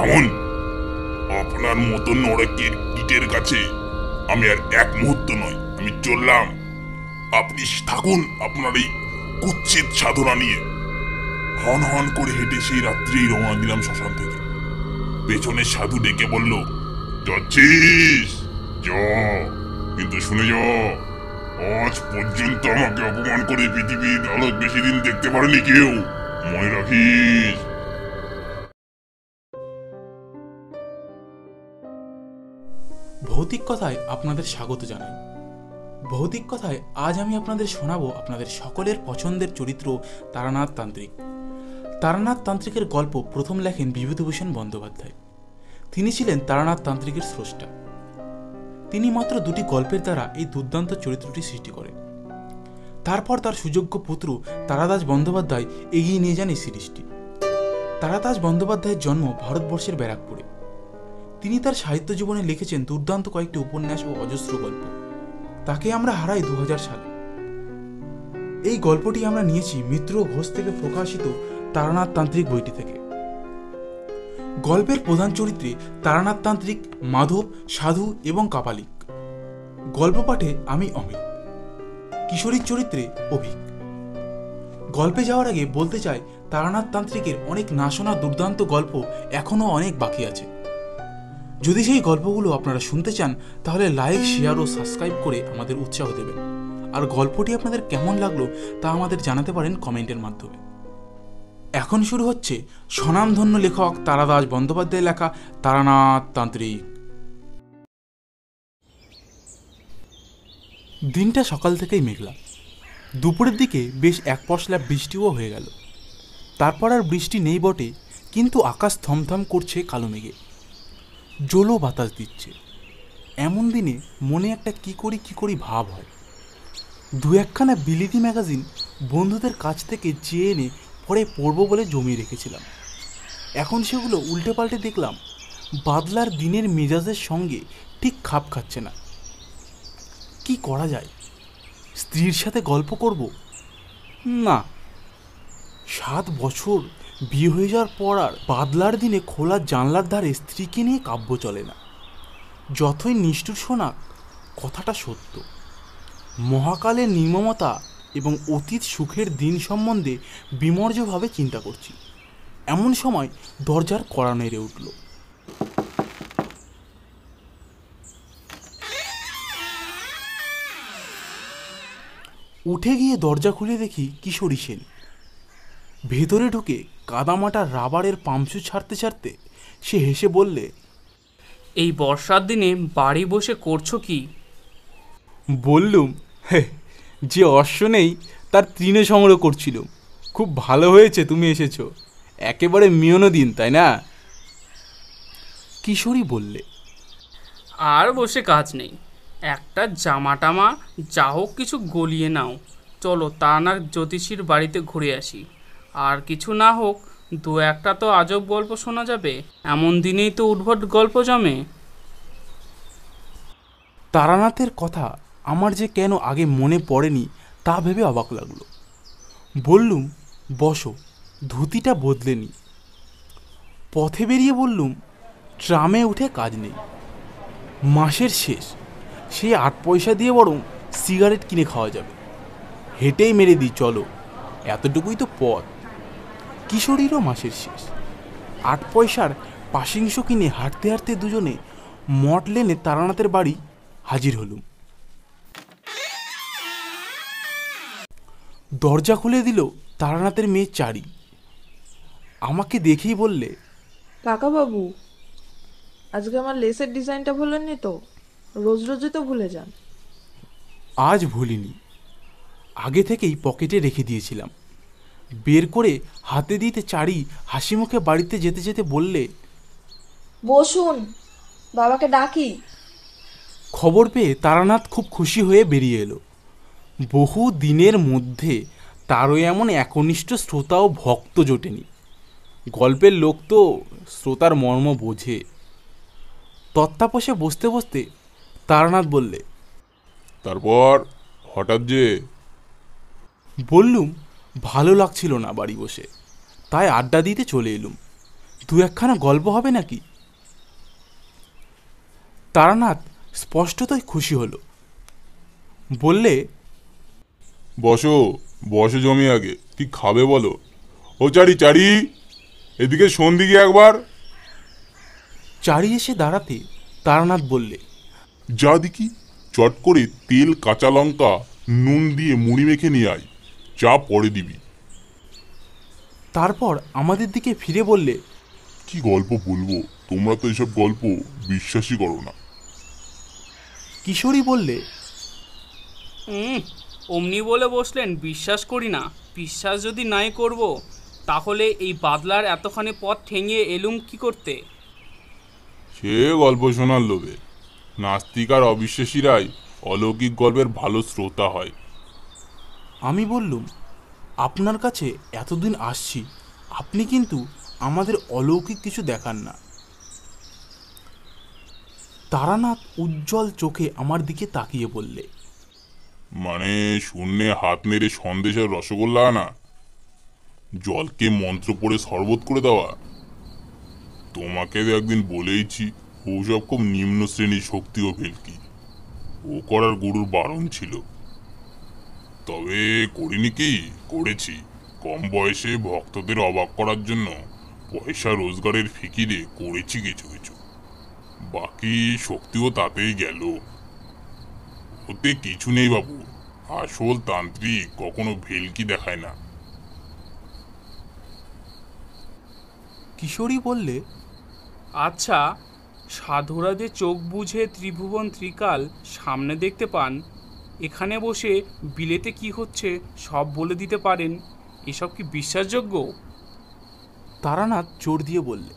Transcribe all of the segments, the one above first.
থামুন আপনার মতো নরকের কীটের কাছে আমি আর এক মুহূর্ত নয়, আমি চললাম। আপনি থাকুন আপনার এই কুচ্ছেদ সাধনা নিয়ে। হন হন করে হেঁটে সেই রাত্রেই রওনা দিলাম শ্মশান থেকে। পেছনের সাধু ডেকে বলল, যাচ্ছিস? চ কিন্তু শুনে য। আজ পর্যন্ত আমাকে অপমান করে পৃথিবীর আলো বেশি দিন দেখতে পারেনি কেউ। মনে রাখিস ভৌতিক কথায় আপনাদের স্বাগত জানাই। ভৌতিক কথায় আজ আমি আপনাদের শোনাবো আপনাদের সকলের পছন্দের চরিত্র তারানাথ তান্ত্রিক। তারানাথ তান্ত্রিকের গল্প প্রথম লেখেন বিভূতিভূষণ বন্দ্যোপাধ্যায়। তিনি ছিলেন তারানাথ তান্ত্রিকের স্রষ্টা। তিনি মাত্র দুটি গল্পের দ্বারা এই দুর্দান্ত চরিত্রটি সৃষ্টি করেন। তারপর তার সুযোগ্য পুত্র তারাদাস বন্দ্যোপাধ্যায় এগিয়ে নিয়ে যান এই সিরিজটি। তারাদাস বন্দ্যোপাধ্যায়ের জন্ম ভারতবর্ষের ব্যারাকপুরে। তিনি তার সাহিত্য জীবনে লিখেছেন দুর্দান্ত কয়েকটি উপন্যাস ও অজস্র গল্প। তাকে আমরা হারাই দু সালে। এই গল্পটি আমরা নিয়েছি মিত্র ঘোষ থেকে প্রকাশিত তারানাথ তান্ত্রিক বইটি থেকে। গল্পের প্রধান চরিত্রে তারানাথ তান্ত্রিক মাধব, সাধু এবং কাপালিক। গল্প পাঠে আমি অমিত। কিশোরীর চরিত্রে অভিক। গল্পে যাওয়ার আগে বলতে চাই তারানাথ তান্ত্রিকের অনেক না শোনা দুর্দান্ত গল্প এখনও অনেক বাকি আছে। যদি সেই গল্পগুলো আপনারা শুনতে চান, তাহলে লাইক শেয়ার ও সাবস্ক্রাইব করে আমাদের উৎসাহ দেবেন। আর গল্পটি আপনাদের কেমন লাগল তা আমাদের জানাতে পারেন কমেন্টের মাধ্যমে। এখন শুরু হচ্ছে স্বনামধন্য লেখক তারাদাস বন্দ্যোপাধ্যায় লেখা তারানাথ তান্ত্রিক। দিনটা সকাল থেকেই মেঘলা। দুপুরের দিকে বেশ এক পশলা বৃষ্টিও হয়ে গেল। তারপর আর বৃষ্টি নেই বটে, কিন্তু আকাশ থমথম করছে কালো মেঘে। জলো বাতাস দিচ্ছে। এমন দিনে মনে একটা কি করি কি করি ভাব হয়। দু একখানা বিলিতি ম্যাগাজিন বন্ধুদের কাছ থেকে চেয়ে এনে পরে পড়ব বলে জমিয়ে রেখেছিলাম। এখন সেগুলো উল্টে পাল্টে দেখলাম, বাদলার দিনের মেজাজের সঙ্গে ঠিক খাপ খাচ্ছে না। কি করা যায়? স্ত্রীর সাথে গল্প করব? না। সাত বছর বিয়ে হয়ে যাওয়ার পর আর বাদলার দিনে খোলা জানলার ধারে স্ত্রীকে নিয়ে কাব্য চলে না। যতই নিষ্ঠুর শোনাক কথাটা সত্য। মহাকালের নির্মমতা এবং অতীত সুখের দিন সম্বন্ধে বিমর্যভাবে চিন্তা করছি। এমন সময় দরজার কড়া নেড়ে উঠল। উঠে গিয়ে দরজা খুলে দেখি কিশোরী সেন। ভেতরে ঢুকে কাদামাটা রাবারের পাম্পসু ছাড়তে ছাড়তে সে হেসে বললে এই বর্ষার দিনে বাড়ি বসে করছ কি? বললুম "হে, যে অশ্ব নেই তার তৃণে সংগ্রহ করছিল। খুব ভালো হয়েছে তুমি এসেছ। একেবারে মিয়নো দিন তাই না? কিশোরী বললে আর বসে কাজ নেই। একটা জামা টামা যা হোক কিছু গলিয়ে নাও। চলো তা না জ্যোতিষীর বাড়িতে ঘুরে আসি। আর কিছু না হোক, দু একটা তো আজব গল্প শোনা যাবে। এমন দিনেই তো উদ্ভট গল্প জমে। তারানাথের কথা আমার যে কেন আগে মনে পড়েনি, তা ভেবে অবাক লাগল। বললুম, বসো, ধুতিটা বদলে নি। পথে বেরিয়ে বললুম, ট্রামে উঠে কাজ নেই। মাসের শেষ, সেই আট পয়সা দিয়ে বরং সিগারেট কিনে খাওয়া যাবে। হেঁটেই মেরে দিই, চলো। এতটুকুই তো পথ। কিশোরীরও মাসের শেষ। আট পয়সার পাশিংশ কিনে হাঁটতে হাঁটতে দুজনে মট লেনে তারানাথের বাড়ি হাজির হলুম। দরজা খুলে দিল তারানাথের মেয়ে চারি। আমাকে দেখেই বললে কাকাবাবু আজকে আমার লেসের ডিজাইনটা ভুলেননি তো? রোজ রোজই তো ভুলে যান। আজ ভুলিনি। আগে থেকেই পকেটে রেখে দিয়েছিলাম। বের করে হাতে দিতে চারি হাসি মুখে বাড়িতে যেতে যেতে বললে বসুন বাবাকে ডাকি। খবর পেয়ে তারানাথ খুব খুশি হয়ে বেরিয়ে এলো। বহু দিনের মধ্যে তারও এমন একনিষ্ঠ শ্রোতা ও ভক্ত জোটেনি। গল্পের লোক তো শ্রোতার মর্ম বোঝে। তত্ত্বাপসে বসতে বসতে তারানাথ বললে তারপর হঠাৎ যে বললুম ভালো লাগছিল না বাড়ি বসে। তাই আড্ডা দিতে চলে এলুম। দু একখানা গল্প হবে নাকি? তারানাথ স্পষ্টতই খুশি হলো। বললে বসো বসো জমি আগে কি খাবে বলো? ও চারি চারি এদিকে শোন দিকে একবার। চারি এসে দাঁড়াতে তারানাথ বললে যা দেখি চট করে তেল কাঁচা লঙ্কা নুন দিয়ে মুড়ি মেখে নিয়ে আয়। চা পরে দিবি। তারপর আমাদের দিকে ফিরে বললে কি গল্প বলব? তোমরা তো এসব গল্প বিশ্বাসই করো না। কিশোরী বললে হুম অমনি বলে বসলেন বিশ্বাস করি না। বিশ্বাস যদি নাই করব তাহলে এই বাদলার এতখানি পথ ঠেঙিয়ে এলুম কি করতে? সে গল্প শোনার লোভে। নাস্তিক আর অবিশ্বাসীরাই অলৌকিক গল্পের ভালো শ্রোতা হয়। আমি বললুম, আপনার কাছে এতদিন আসছি, আপনি কিন্তু আমাদের অলৌকিক কিছু দেখান না। তারানাথ উজ্জ্বল চোখে আমার দিকে তাকিয়ে বললে মানে শূন্যে হাত নেড়ে সন্দেশ আর রসগোল্লা আনা? জলকে মন্ত্র পড়ে শরবত করে দেওয়া? তোমাকে একদিন বলেইছি ওসব খুব নিম্ন শ্রেণির শক্তি ও ভেলকি। ও করার গুরুর বারণ ছিল। তবে করিনি কি? করেছি। কম বয়সে ভক্তদের অবাক করার জন্য পয়সা রোজগারের ফিকিরে করেছি কিছু কিছু। বাকি শক্তিও তাতেই গেল। ওতে কিছু নেই বাবু। আসল তান্ত্রিক কখনো ভেলকি দেখায় না। কিশোরী বললে আচ্ছা সাধুরা যে চোখ বুঝে ত্রিভুবন ত্রিকাল সামনে দেখতে পান এখানে বসে বিলেতে কি হচ্ছে সব বলে দিতে পারেন। এসব কি বিশ্বাসযোগ্য? তারানাথ জোর দিয়ে বললে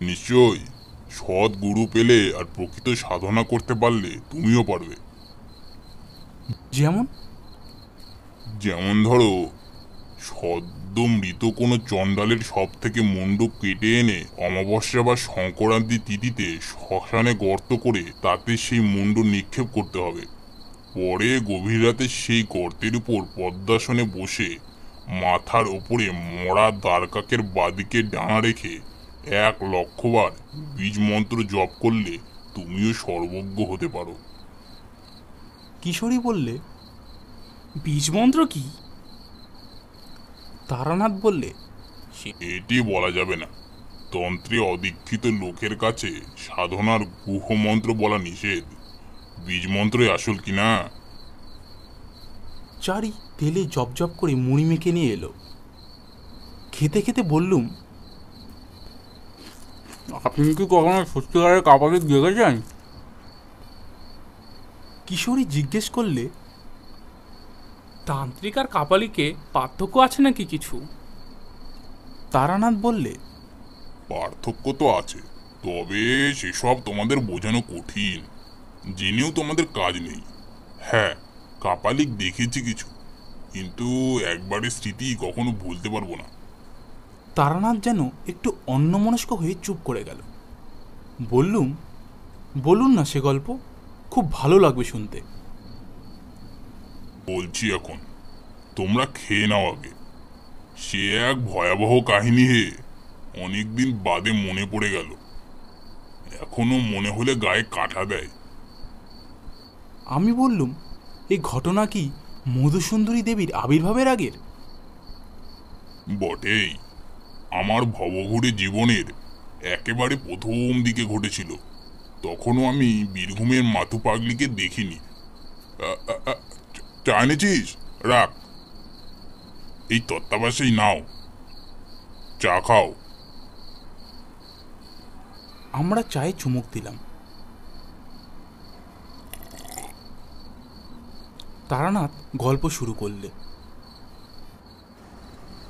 নিশ্চয়ই সৎ গুরু পেলে আর প্রকৃত সাধনা করতে পারলে তুমিও পারবে। যেমন? যেমন ধরো সদ্য মৃত কোনো চণ্ডালের সব থেকে মুন্ডু কেটে এনে অমাবস্যা বা সংক্রান্তি তিথিতে শ্মশানে গর্ত করে তাতে সেই মুন্ডু নিক্ষেপ করতে হবে। পরে গভীর রাতে সেই গর্তের উপর পদ্মাসনে বসে মাথার উপরে মরা দ্বারকাকের বাদিকে ডানা রেখে এক লক্ষবার বীজ মন্ত্র জপ করলে তুমিও সর্বজ্ঞ হতে পারো। কিশোরী বললে বীজমন্ত্র কি? তারানাথ বললে এটি বলা যাবে না। তন্ত্রে অদীক্ষিত লোকের কাছে সাধনার গুহ মন্ত্র বলা নিষেধ। বীজ মন্ত্রই আসল কিনা? চারি তেলে জপজপ করে মুড়ি মেখে নিয়ে এলো। খেতে খেতে বললুম আপনি কি কখনো সত্যিকারের কাপালে দেখেছেন কিশোরী জিজ্ঞেস করলে তান্ত্রিক আর কাপালিকে পার্থক্য আছে নাকি কিছু? তারানাথ বললে পার্থক্য তো আছে তবে সেসব তোমাদের বোঝানো কঠিন। জেনেও তোমাদের কাজ নেই। হ্যাঁ কাপালিক দেখেছি কিছু কিন্তু একবারের স্মৃতি কখনো ভুলতে পারব না। তারানাথ যেন একটু অন্যমনস্ক হয়ে চুপ করে গেল। বললুম বলুন না সে গল্প খুব ভালো লাগবে শুনতে। বলছি এখন তোমরা খেয়ে নাও আগে। সে এক ভয়াবহ কাহিনী হে অনেকদিন বাদে মনে পড়ে গেল। এখনও মনে হলে গায়ে কাটা দেয়। আমি বললুম এই ঘটনা কি মধুসুন্দরী দেবীর আবির্ভাবের আগের? বটেই। আমার ভবঘুরে জীবনের একেবারে প্রথম দিকে ঘটেছিল। তখনও আমি বীরভূমের মাথু পাগলিকে দেখিনি। আ, আ, আ, চা এনেছিস? রাখ। এই তত্ত্বাবাসেই নাও। চা খাও। আমরা চায়ে চুমুক দিলাম। তারানাথ গল্প শুরু করলে।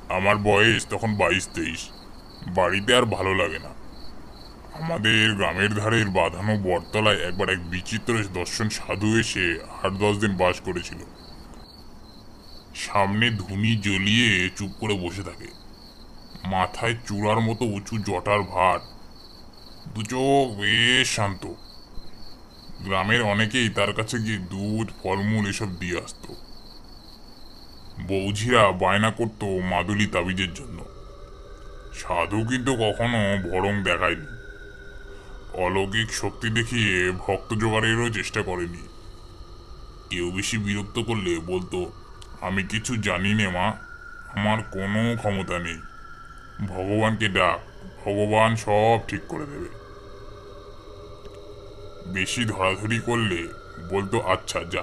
আমার বয়স তখন বাইশ তেইশ। বাড়িতে আর ভালো লাগে না। আমাদের গ্রামের ধারের বাঁধানো বটতলায় একবার এক বিচিত্র দর্শন সাধু এসে আট দশ দিন বাস করেছিল। সামনে ধুনি জ্বলিয়ে চুপ করে বসে থাকে। মাথায় চূড়ার মতো উঁচু জটার ভাট দু চোখ বেশ শান্ত। গ্রামের অনেকেই তার কাছে গিয়ে দুধ, ফলমূল এসব দিয়ে আসতো। বৌঝিরা বায়না করতো মাদুলি তাবিজের জন্য। সাধু কিন্তু কখনো ভরং দেখায়নি। অলৌকিক শক্তি দেখিয়ে ভক্ত জোগাড়েরও চেষ্টা করেনি। কেউ বেশি বিরক্ত করলে বলতো, আমি কিছু জানি নে মা, আমার কোনো ক্ষমতা নেই। ভগবানকে ডাক, ভগবান সব ঠিক করে দেবে। বেশি ধরাধরি করলে বলতো আচ্ছা যা।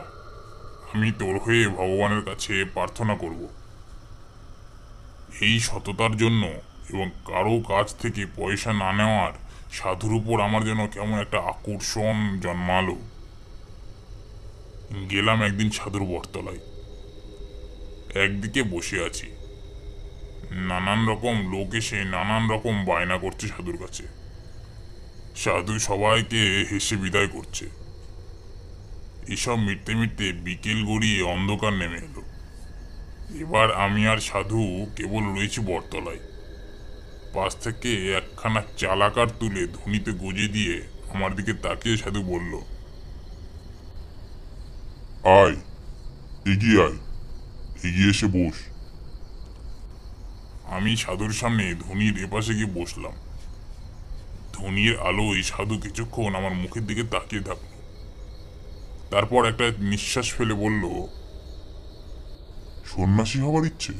আমি তোর হয়ে ভগবানের কাছে প্রার্থনা করব। এই সততার জন্য এবং কারও কাছ থেকে পয়সা না নেওয়ার সাধুর উপর আমার যেন কেমন একটা আকর্ষণ জন্মালো। গেলাম একদিন সাধুর বটতলায়। একদিকে বসে আছি। নানান রকম লোক এসে নানান রকম বায়না করছে সাধুর কাছে। সাধু সবাইকে হেসে বিদায় করছে। এসব মিটতে মিটতে বিকেল গড়িয়ে অন্ধকার নেমে এলো। এবার আমি আর সাধু কেবল রয়েছি বটতলায়। পাশ থেকে একখানা চালাকার তুলে ধুনিতে গজে দিয়ে আমার দিকে তাকিয়ে সাধু বলল আয় এগিয়ে আয় এগিয়ে এসে বস। আমি সাধুর সামনে ধনির এপাশে গিয়ে বসলাম। ধনির আলোয় সাধু কিছুক্ষণ আমার মুখের দিকে তাকিয়ে থাকল। তারপর একটা নিঃশ্বাস ফেলে বলল, সন্ন্যাসী হবার ইচ্ছে?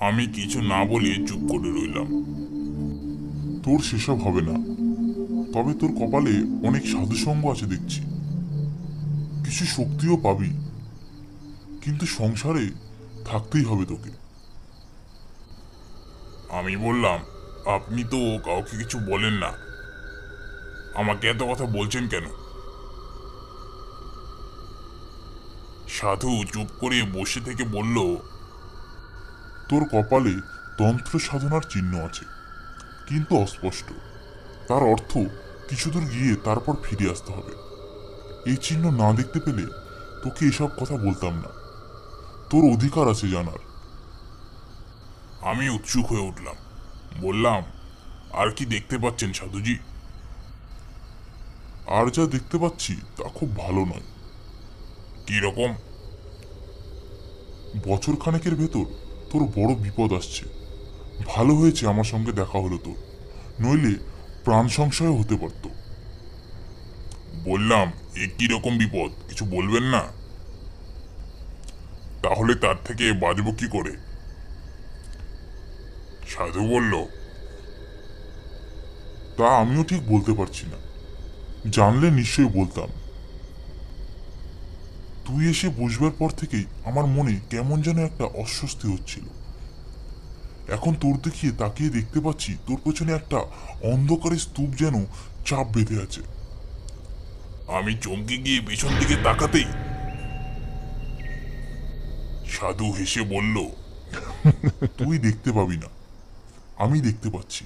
আমি কিছু না বলে চুপ করে রইলাম। তোর সেসব হবে না। তবে তোর কপালে অনেক সাধুসঙ্গ আছে দেখছি। কিছু শক্তিও পাবি। কিন্তু সংসারে থাকতেই হবে তোকে। আমি বললাম আপনি তো কাউকে কিছু বলেন না। আমাকে এত কথা বলছেন কেন? সাধু চুপ করে বসে থেকে বলল তোর কপালে তন্ত্র সাধনার চিহ্ন আছে কিন্তু অস্পষ্ট। তার অর্থ কিছুদূর গিয়ে তারপর ফিরে আসতে হবে। এই চিহ্ন না দেখতে পেলে তোকে এসব কথা বলতাম না। তোর অধিকার আছে জানার। আমি উৎসুক হয়ে উঠলাম। বললাম, আর কি দেখতে পাচ্ছেন সাধুজি? আর যা দেখতে পাচ্ছি তা খুব ভালো নয়। রকম? বছর খানেকের ভেতর তোর বড় বিপদ আসছে। ভালো হয়েছে আমার সঙ্গে দেখা হলো তোর, নইলে প্রাণ সংশয় হতে পারত। বললাম, এ রকম বিপদ, কিছু বলবেন না? তাহলে তার থেকে বাঁচব কি করে? সাধু বলল, তা আমিও ঠিক বলতে পারছি না। জানলে নিশ্চয়ই বলতাম। তুই এসে বসবার পর থেকেই আমার মনে কেমন যেন একটা অস্বস্তি হচ্ছিল। এখন তোর দেখিয়ে তাকিয়ে দেখতে পাচ্ছি তোর পেছনে একটা অন্ধকারের স্তূপ যেন চাপ বেঁধে আছে। আমি চমকে গিয়ে পেছন দিকে তাকাতেই সাধু হেসে বলল, তুই দেখতে পাবি না। আমি দেখতে পাচ্ছি।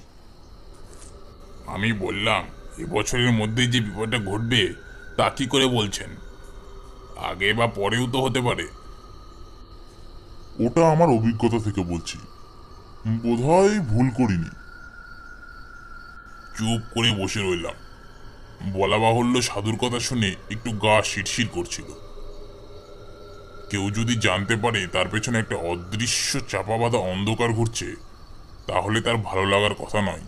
আমি বললাম এবছরের মধ্যেই যে বিপদটা ঘটবে তা কি করে বলছেন? আগে বা পরেও তো হতে পারে। ওটা আমার অভিজ্ঞতা থেকে বলছি। বোধহয় ভুল করিনি। চুপ করে বসে রইলাম। বলা বাহুল্য সাধুর কথা শুনে একটু গা শিরশির করছিল। কেউ যদি জানতে পারে তার পেছনে একটা অদৃশ্য চাপা বাঁধা অন্ধকার ঘুরছে তাহলে তার ভালো লাগার কথা নয়।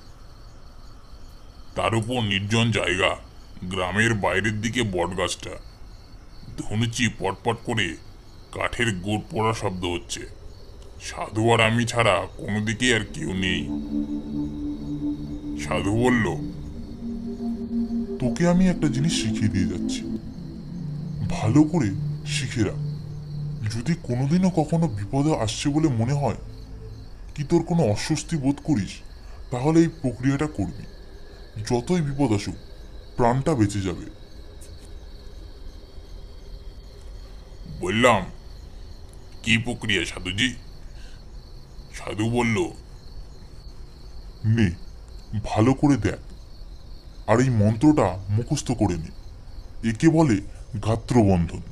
তার উপর নির্জন জায়গা, গ্রামের বাইরের দিকে বটগাছটা। ধনুচি পটপট করে কাঠের গোট পড়া শব্দ হচ্ছে। সাধু আর আমি ছাড়া কোনো দিকে আর কেউ নেই। সাধু বলল, তোকে আমি একটা জিনিস শিখিয়ে দিয়ে যাচ্ছি। ভালো করে শিখে রাখ। যদি কোনোদিনও কখনো বিপদে আসছে বলে মনে হয় কি তোর কোনো অস্বস্তি বোধ করিস, তাহলে এই প্রক্রিয়াটা করবি। যতই বিপদ আসুক, প্রাণটা বেঁচে যাবে। বললাম, কি প্রক্রিয়া সাধুজি? সাধু বলল, নে, ভালো করে দেখ, আর এই মন্ত্রটা মুখস্থ করে নে। একে বলে গাত্রবন্ধন।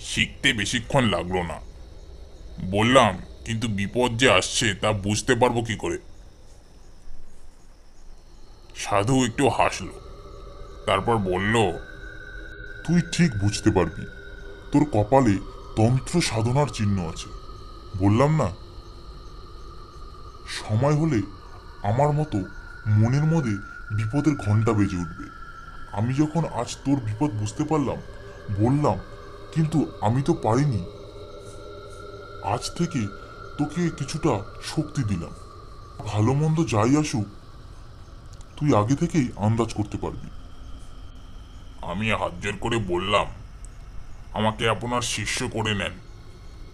শিখতে বেশিক্ষণ লাগল না। বললাম কিন্তু বিপদ যে আসছে, তা বুঝতে পারব কি করে? সাধু একটু হাসলো, তারপর বলল, তুই ঠিক বুঝতে পারবি। তোর কপালে তন্ত্র সাধনার চিহ্ন আছে। বললাম না? সময় হলে আমার মতো মনের মধ্যে বিপদের ঘণ্টা বেজে উঠবে। আমি যখন আজ তোর বিপদ বুঝতে পারলাম, বললাম, কিন্তু আমি তো পারিনি। আজ থেকে তোকে কিছুটা শক্তি দিলাম। ভালো মন্দ যাই আসুক, তুই আগে থেকেই আন্দাজ করতে পারবি। আমি হাত করে বললাম, আমাকে আপনার শিষ্য করে নেন।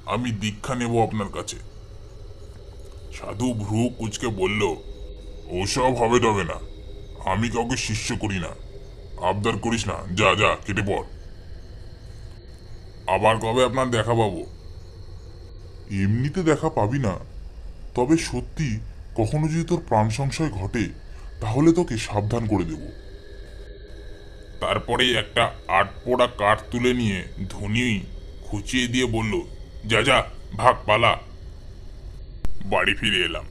আমি দীক্ষা নেব আপনার কাছে। সাধু ভ্রু কুচকে বলল, ওসব হবে তবে না। আমি কাউকে শিষ্য করি না। আবদার করিস না। যা যা, কেটে পড়। আবার কবে আপনার দেখা পাবো? এমনিতে দেখা পাবি না। তবে সত্যি, কখনো যদি তোর প্রাণ সংশয় ঘটে, তাহলে তোকে সাবধান করে দেব। তারপরেই একটা আটপোড়া কাঠ তুলে নিয়ে ধনী খুঁচিয়ে দিয়ে বলল, যা যা, ভাগ, পালা। বাড়ি ফিরে এলাম।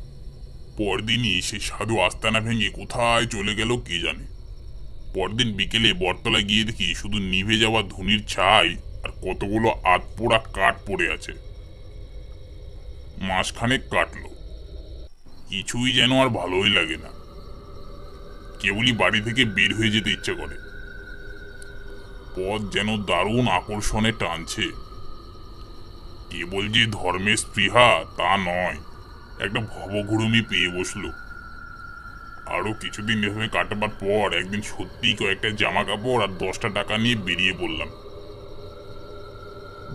পরদিনই সে সাধু আস্তানা ভেঙে কোথায় চলে গেল কে জানে। পরদিন বিকেলে বটতলা গিয়ে দেখি শুধু নিভে যাওয়া ধনির ছাই আর কতগুলো আতপোড়া কাঠ পড়ে আছে। মাসখানেক কাটলো। কিছুই যেন আর ভালোই লাগে না। কেবলই বাড়ি থেকে বের হয়ে যেতে ইচ্ছে করে। পথ যেন দারুণ আকর্ষণে টানছে। কেবল যে ধর্মের স্পৃহা, তা নয়, একটা ভবঘুরুমি পেয়ে বসল। আরও কিছুদিন এভাবে কাটাবার পর একদিন সত্যি কয়েকটা জামা কাপড় আর দশটা টাকা নিয়ে বেরিয়ে পড়লাম।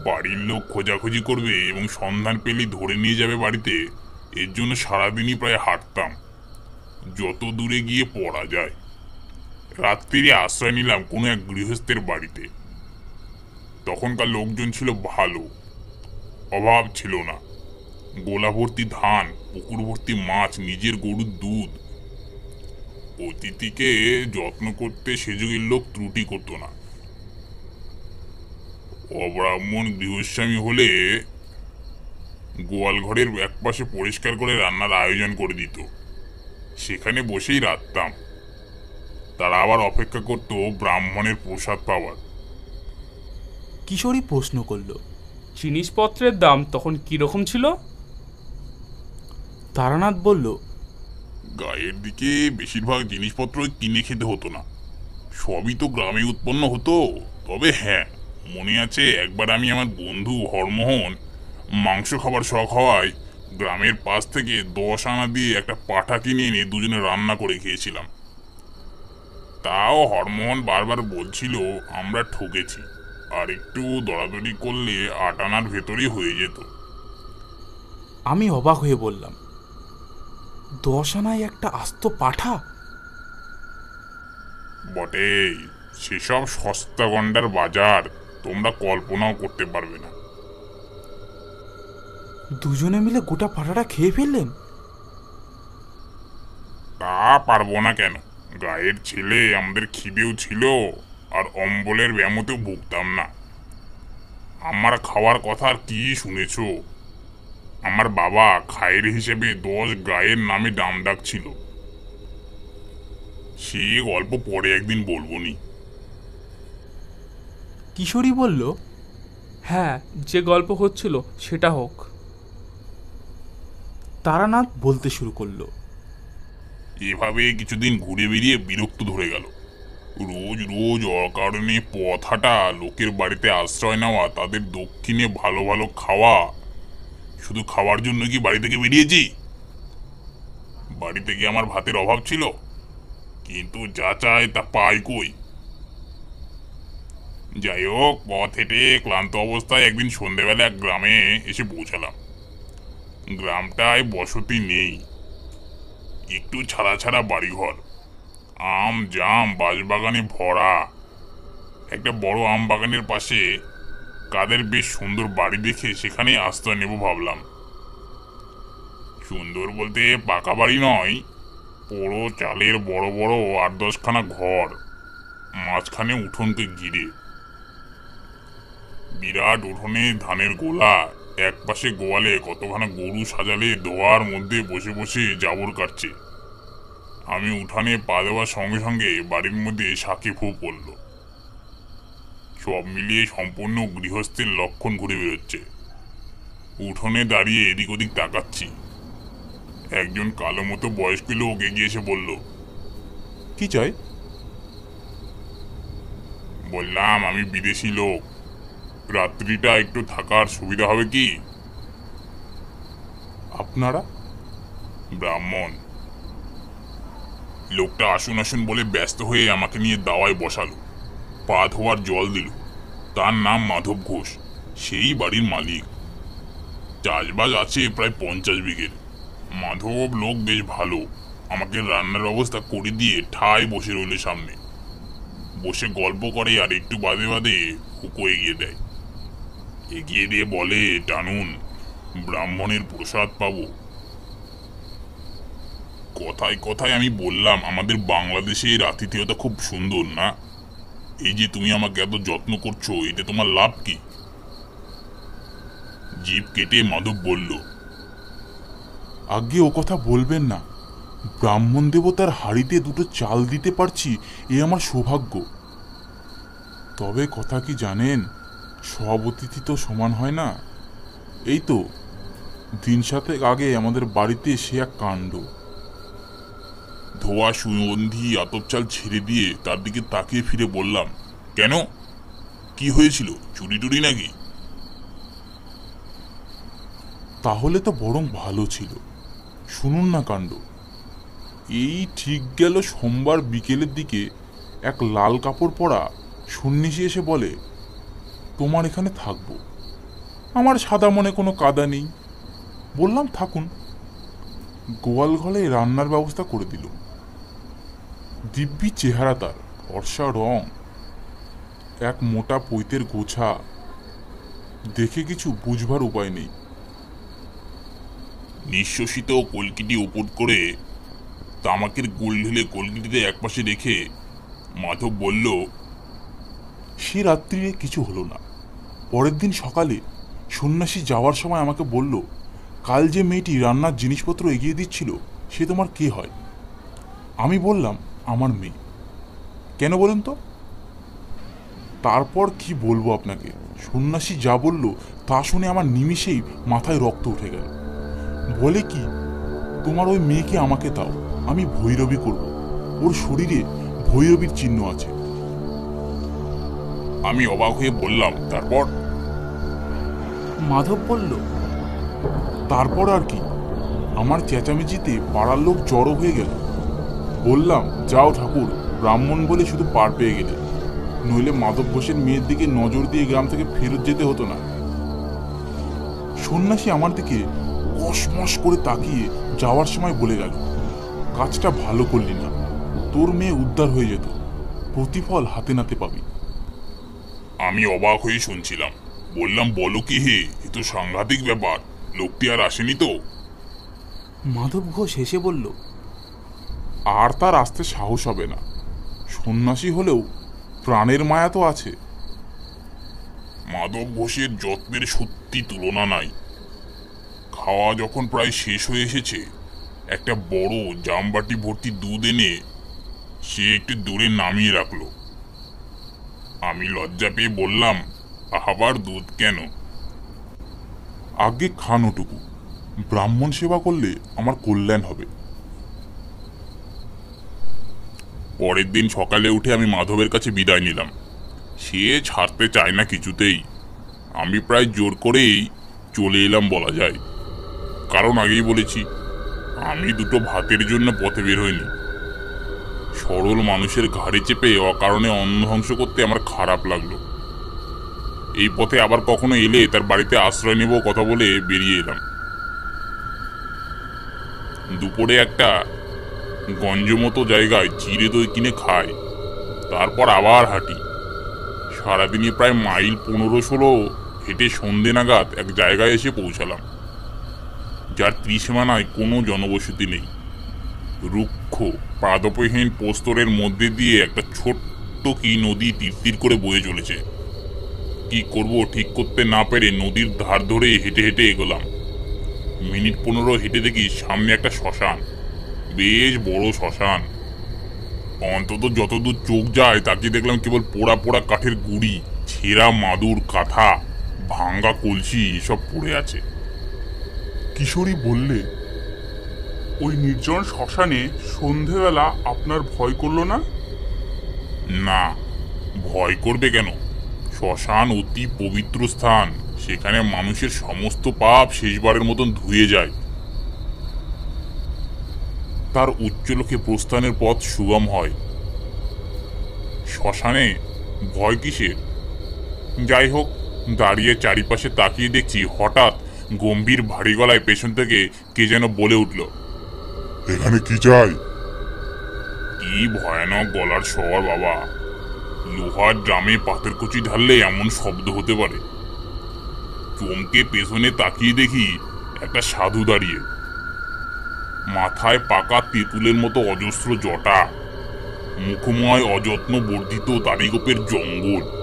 বাড়ির লোক খোঁজাখুঁজি করবে এবং সন্ধান পেলেই ধরে নিয়ে যাবে বাড়িতে। এর জন্য সারাদিনই প্রায় হাঁটতাম। যত দূরে গিয়ে পড়া যায়। রাত্রিরে আশ্রয় নিলাম কোনো এক গৃহস্থের বাড়িতে। তখনকার লোকজন ছিল ভালো। অভাব ছিল না। গোলা ভর্তি ধান পুকুর ভর্তি মাছ, নিজের গরুর দুধ। অতিথিকে যত্ন করতে সে যুগের লোক ত্রুটি করতো না। অব্রাহ্মণ গৃহস্বামী হলে গোয়াল ঘরের একপাশে পরিষ্কার করে রান্নার আয়োজন করে দিত। সেখানে বসেই রাখতাম তারা আবার অপেক্ষা করতো ব্রাহ্মণের প্রসাদ পাওয়ার। কিশোরী প্রশ্ন করল জিনিসপত্রের দাম তখন কীরকম ছিল? তারানাথ বলল গায়ের দিকে বেশিরভাগ জিনিসপত্র কিনে খেতে হতো না। সবই তো গ্রামে উৎপন্ন হতো তবে হ্যাঁ মনে আছে একবার আমি আমার বন্ধু হরমোহন মাংস খাবার শখ হওয়ায় গ্রামের পাশ থেকে দশ আনা দিয়ে একটা পাঠা কিনে এনে দুজনে রান্না করে খেয়েছিলাম। তাও হরমোহন বারবার বলছিল আমরা ঠকেছি আর একটু দরাদরি করলে আট আনার ভেতরেই হয়ে যেত। আমি অবাক হয়ে বললাম দশ আনায় একটা আস্ত পাঠা? বটে সেসব সস্তা গন্ডার বাজার তোমরা কল্পনাও করতে পারবে না। দুজনে মিলে গোটা পাঠাটা খেয়ে ফেললেন? তা পারব না কেন? গায়ের ছেলে আমাদের খিদেও ছিল আর অম্বলের ব্যামতেও ভুগতাম না। আমার খাওয়ার কথা আর কি শুনেছ? আমার বাবা খায়ের হিসেবে দশ গায়ের নামে দাম ডাকছিল। সে গল্প পরে একদিন বলব নি। কিশোরী বলল হ্যাঁ যে গল্প হচ্ছিল সেটা হোক। তারানাথ বলতে শুরু করল এভাবে কিছুদিন ঘুরে বেরিয়ে বিরক্ত ধরে গেল। রোজ রোজ অকারণে পথ হাঁটা লোকের বাড়িতে আশ্রয় নেওয়া তাদের দক্ষিণে ভালো ভালো খাওয়া। শুধু খাওয়ার জন্য কি বাড়ি থেকে বেরিয়েছি? বাড়িতে কি আমার ভাতের অভাব ছিল। কিন্তু যা চায় তা পাই কই? যাই হোক পথ হেঁটে ক্লান্ত অবস্থায় একদিন সন্ধেবেলা এক গ্রামে এসে পৌঁছালাম। গ্রামটায় বসতি নেই। একটু ছাড়া ছাড়া বাড়িঘর। আম, জাম, বাঁশবাগানে ভরা। একটা বড় আম বাগানের পাশে কাদের বেশ সুন্দর বাড়ি দেখে সেখানেই আশ্রয় নেব ভাবলাম। সুন্দর বলতে পাকা বাড়ি নয় পুরো চালের বড় বড় আট দশখানা ঘর, মাঝখানে উঠোনকে ঘিরে। বিরাট উঠোনে ধানের গোলা। এক পাশে গোয়ালে কতখানা গরু সাজালে দোয়ার মধ্যে বসে বসে জাবর কাটছে। আমি উঠানে পা দেওয়ার সঙ্গে সঙ্গে বাড়ির মধ্যে সাকি ফু পড়ল। সব মিলিয়ে সম্পূর্ণ গৃহস্থের লক্ষণ ঘুরে বেরোচ্ছে। উঠোনে দাঁড়িয়ে এদিক ওদিক তাকাচ্ছি। একজন কালো মতো বয়স্ক লোক এগিয়ে এসে বলল, কি চাই? বললাম, আমি বিদেশি লোক। রাত্রিটা একটু থাকার সুবিধা হবে কি? আপনারা? ব্রাহ্মণ। লোকটা আসুন আসুন বলে ব্যস্ত হয়ে আমাকে নিয়ে দাওয়ায় বসালো। পা ধোয়ার জল দিল। তার নাম মাধব ঘোষ। সেই বাড়ির মালিক। চাষবাস আছে প্রায় পঞ্চাশ বিঘের মাধব লোক বেশ ভালো। আমাকে রান্নার ব্যবস্থা করে দিয়ে ঠায় বসে রইল সামনে। বসে গল্প করে আর একটু বাদে বাদে হুকো এগিয়ে দেয়। এগিয়ে দিয়ে বলে, টানুন, ব্রাহ্মণের প্রসাদ পাবো। কথায় কথায় আমি বললাম, আমাদের বাংলাদেশের আতিথেয়তা খুব সুন্দর, না? এই যে তুমি আমাকে এত যত্ন করছ, এতে তোমার লাভ কি? জীব কেটে মাধব বলল আগে ও কথা বলবেন না। ব্রাহ্মণ দেবতার হাড়িতে দুটো চাল দিতে পারছি, এ আমার সৌভাগ্য। তবে কথা কি জানেন সব অতিথি তো সমান হয় না। এই তো, দিন সাতেক আগে আমাদের বাড়িতে সে এক কাণ্ড। ধোয়া, সুগন্ধি, আতপ চাল ছেড়ে দিয়ে তার দিকে তাকিয়ে ফিরে বললাম, কেন? কি হয়েছিল? চুরি টুরি নাকি? তাহলে তো বরং ভালো ছিল। শুনুন না কাণ্ড। এই ঠিক গেল সোমবার বিকেলের দিকে এক লাল কাপড় পরা সন্ন্যাসী এসে বলে তোমার এখানে থাকব। আমার সাদা মনে কোনো কাদা নেই। বললাম, থাকুন। গোয়াল ঘরে রান্নার ব্যবস্থা করে দিল। দিব্যি চেহারা তার, ফর্সা রং, এক মোটা পৈতের গোছা। দেখে কিছু বুঝবার উপায় নেই। নিঃশ্বসিত কলকিটি উপর করে তামাকের গোল ঢেলে কলকিটিতে একপাশে রেখে মাধব বলল, সে রাত্রিরে কিছু হলো না। পরের দিন সকালে সন্ন্যাসী যাওয়ার সময় আমাকে বলল, কাল যে মেয়েটি রান্নার জিনিসপত্র এগিয়ে দিচ্ছিল, সে তোমার কে হয়? আমি বললাম, আমার মেয়ে। কেন বলুন তো? তারপর কি বলব আপনাকে? সন্ন্যাসী যা বলল, তা শুনে আমার নিমিষেই মাথায় রক্ত উঠে গেল। বলে কি, তোমার ওই মেয়েকে আমাকে দাও, আমি ভৈরবী করব। ওর শরীরে ভৈরবীর চিহ্ন আছে। আমি অবাক হয়ে বললাম তারপর? মাধব বলল তারপর আর কি? আমার চেঁচামেচিতে পাড়ার লোক জড়ো হয়ে গেল। বললাম যাও ঠাকুর ব্রাহ্মণ বলে শুধু পার পেয়ে গেলে। নইলে মাধব ঘোষের মেয়ের দিকে নজর দিয়ে গ্রাম থেকে ফেরত যেতে হতো না। সন্ন্যাসী আমার দিকে কসমস করে তাকিয়ে যাওয়ার সময় বলে গেল কাজটা ভালো করলি না। তোর মেয়ে উদ্ধার হয়ে যেত। প্রতিফল হাতে নাতে পাবি। আমি অবাক হয়ে শুনছিলাম। বললাম বলো কি হে এ তো সাংঘাতিক ব্যাপার। লোকটি আর আসেনি তো? মাধব ঘোষ হেসে বলল আর তার আসতে সাহস হবে না। সন্ন্যাসী হলেও প্রাণের মায়া তো আছে। মাধব ঘোষের যত্নের সত্যি তুলনা নাই। খাওয়া যখন প্রায় শেষ হয়ে এসেছে একটা বড় জামবাটি ভর্তি দুধ এনে সে একটু দূরে নামিয়ে রাখল। আমি লজ্জা পেয়ে বললাম আবার দুধ কেন? আগে খান ওটুকু। ব্রাহ্মণ সেবা করলে আমার কল্যাণ হবে। পরের দিন সকালে উঠে আমি মাধবের কাছে বিদায় নিলাম। সে ছাড়তে চায় না কিছুতেই। আমি প্রায় জোর করেই চলে এলাম বলা যায়। কারণ আগেই বলেছি, আমি দুটো ভাতের জন্য পথে বের হইনি। সরল মানুষের ঘাড়ে চেপে অকারণে অন্ন ধ্বংস করতে আমার খারাপ লাগল। এই পথে আবার কখনো এলে তার বাড়িতে আশ্রয় নেব কথা বলে বেরিয়ে এলাম। দুপুরে একটা গঞ্জ মতো জায়গায় চিড়ে দই কিনে খাই, তারপর আবার হাঁটি। সারাদিনে প্রায় মাইল পনেরো ষোলো হেঁটে সন্ধে নাগাদ এক জায়গায় এসে পৌঁছালাম, যার ত্রিসীমানায় কোনো জনবসতি নেই। রুক্ষ, পাদপহীন প্রস্তরের মধ্যে দিয়ে একটা ছোট্ট কি নদী তীর করে বয়ে চলেছে। কি করব ঠিক করতে না পেরে নদীর ধার ধরে হেঁটে হেঁটে এগোলাম। মিনিট পনেরো হেঁটে দেখি সামনে একটা শ্মশান। বেশ বড় শ্মশান। অন্তত যতদূর চোখ যায় তাকে দেখলাম কেবল পোড়া পোড়া কাঠের গুড়ি, ছেঁড়া মাদুর, কাঁথা, ভাঙ্গা কলসি, এসব পড়ে আছে। কিশোরী বললে ওই নির্জন শ্মশানে সন্ধেবেলা আপনার ভয় করল না? না, ভয় করবে কেন? শ্মশান অতি পবিত্র স্থান, সেখানে মানুষের সমস্ত পাপ শেষবারের মতন ধুয়ে যায়। তার উচ্চলোকে প্রস্থানের পথ সুগম হয়। শ্মশানে ভয় কিসের? যাই হোক, দাঁড়িয়ে চারিপাশে তাকিয়ে দেখছি হঠাৎ গম্ভীর ভারী গলায় পেছন থেকে কে যেন বলে উঠল। এখানে কি চাই? কি ভয়ানক গলার স্বর বাবা। লোহার ড্রামে পাথর কুচি ঢাললে এমন শব্দ হতে পারে। চমকে পেছনে তাকিয়ে দেখি একটা সাধু দাঁড়িয়ে। মাথায় পাকা তেঁতুলের মতো অজস্র জটা। মুখময়, অযত্ন বর্ধিত দাড়িগোপের জঙ্গল।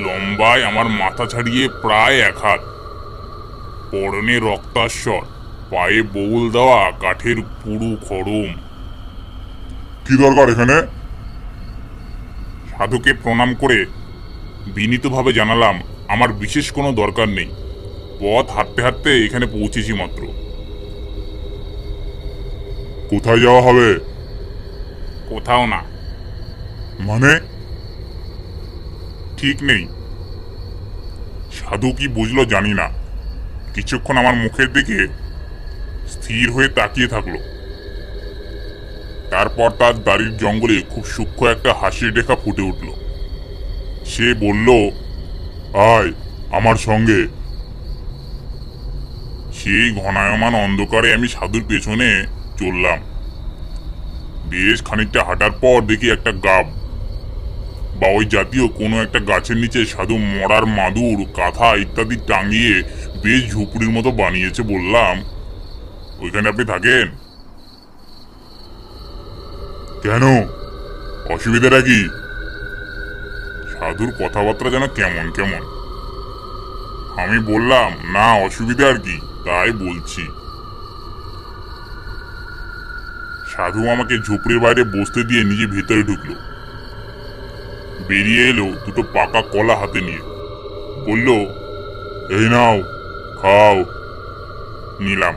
লম্বায় আমার মাথা ছাড়িয়ে প্রায় এক হাত। পরনে রক্তাস্বর। পায়ে বউল দেওয়া কাঠের পুরু খড়ম। কি দরকার এখানে? সাধুকে প্রণাম করে বিনীতভাবে জানালাম আমার বিশেষ কোনো দরকার নেই। পথ হাঁটতে হাঁটতে এখানে পৌঁছেছি মাত্র। কোথায় যাওয়া হবে? কোথাও না। মানে? ঠিক নেই। সাধু কি বুঝলো জানি না। কিছুক্ষণ আমার মুখের দিকে স্থির হয়ে তাকিয়ে থাকল। তারপর তার দাড়ির জঙ্গলে খুব সূক্ষ্ম একটা হাসির রেখা ফুটে উঠল। সে বলল, আয় আমার সঙ্গে। সেই ঘনায়মান অন্ধকারে আমি সাধুর পেছনে চললাম। বেশ খানিকটা হাঁটার পর দেখি একটা গাব বা ওই জাতীয় কোনো একটা গাছের নিচে সাধু মরার মাদুর, কাঁথা ইত্যাদি টাঙিয়ে বেশ ঝুপড়ির মতো বানিয়েছে বললাম ওইখানে আপনি থাকেন? কেন? অসুবিধাটা কি? সাধুর কথাবার্তা যেন কেমন কেমন? আমি বললাম, না, অসুবিধা আর কি, তাই বলছি। সাধু আমাকে ঝুপড়ির বাইরে বসতে দিয়ে নিজে ভেতরে ঢুকলো। বেরিয়ে এলো দুটো পাকা কলা হাতে নিয়ে। বলল, এই নাও, খাও। নিলাম।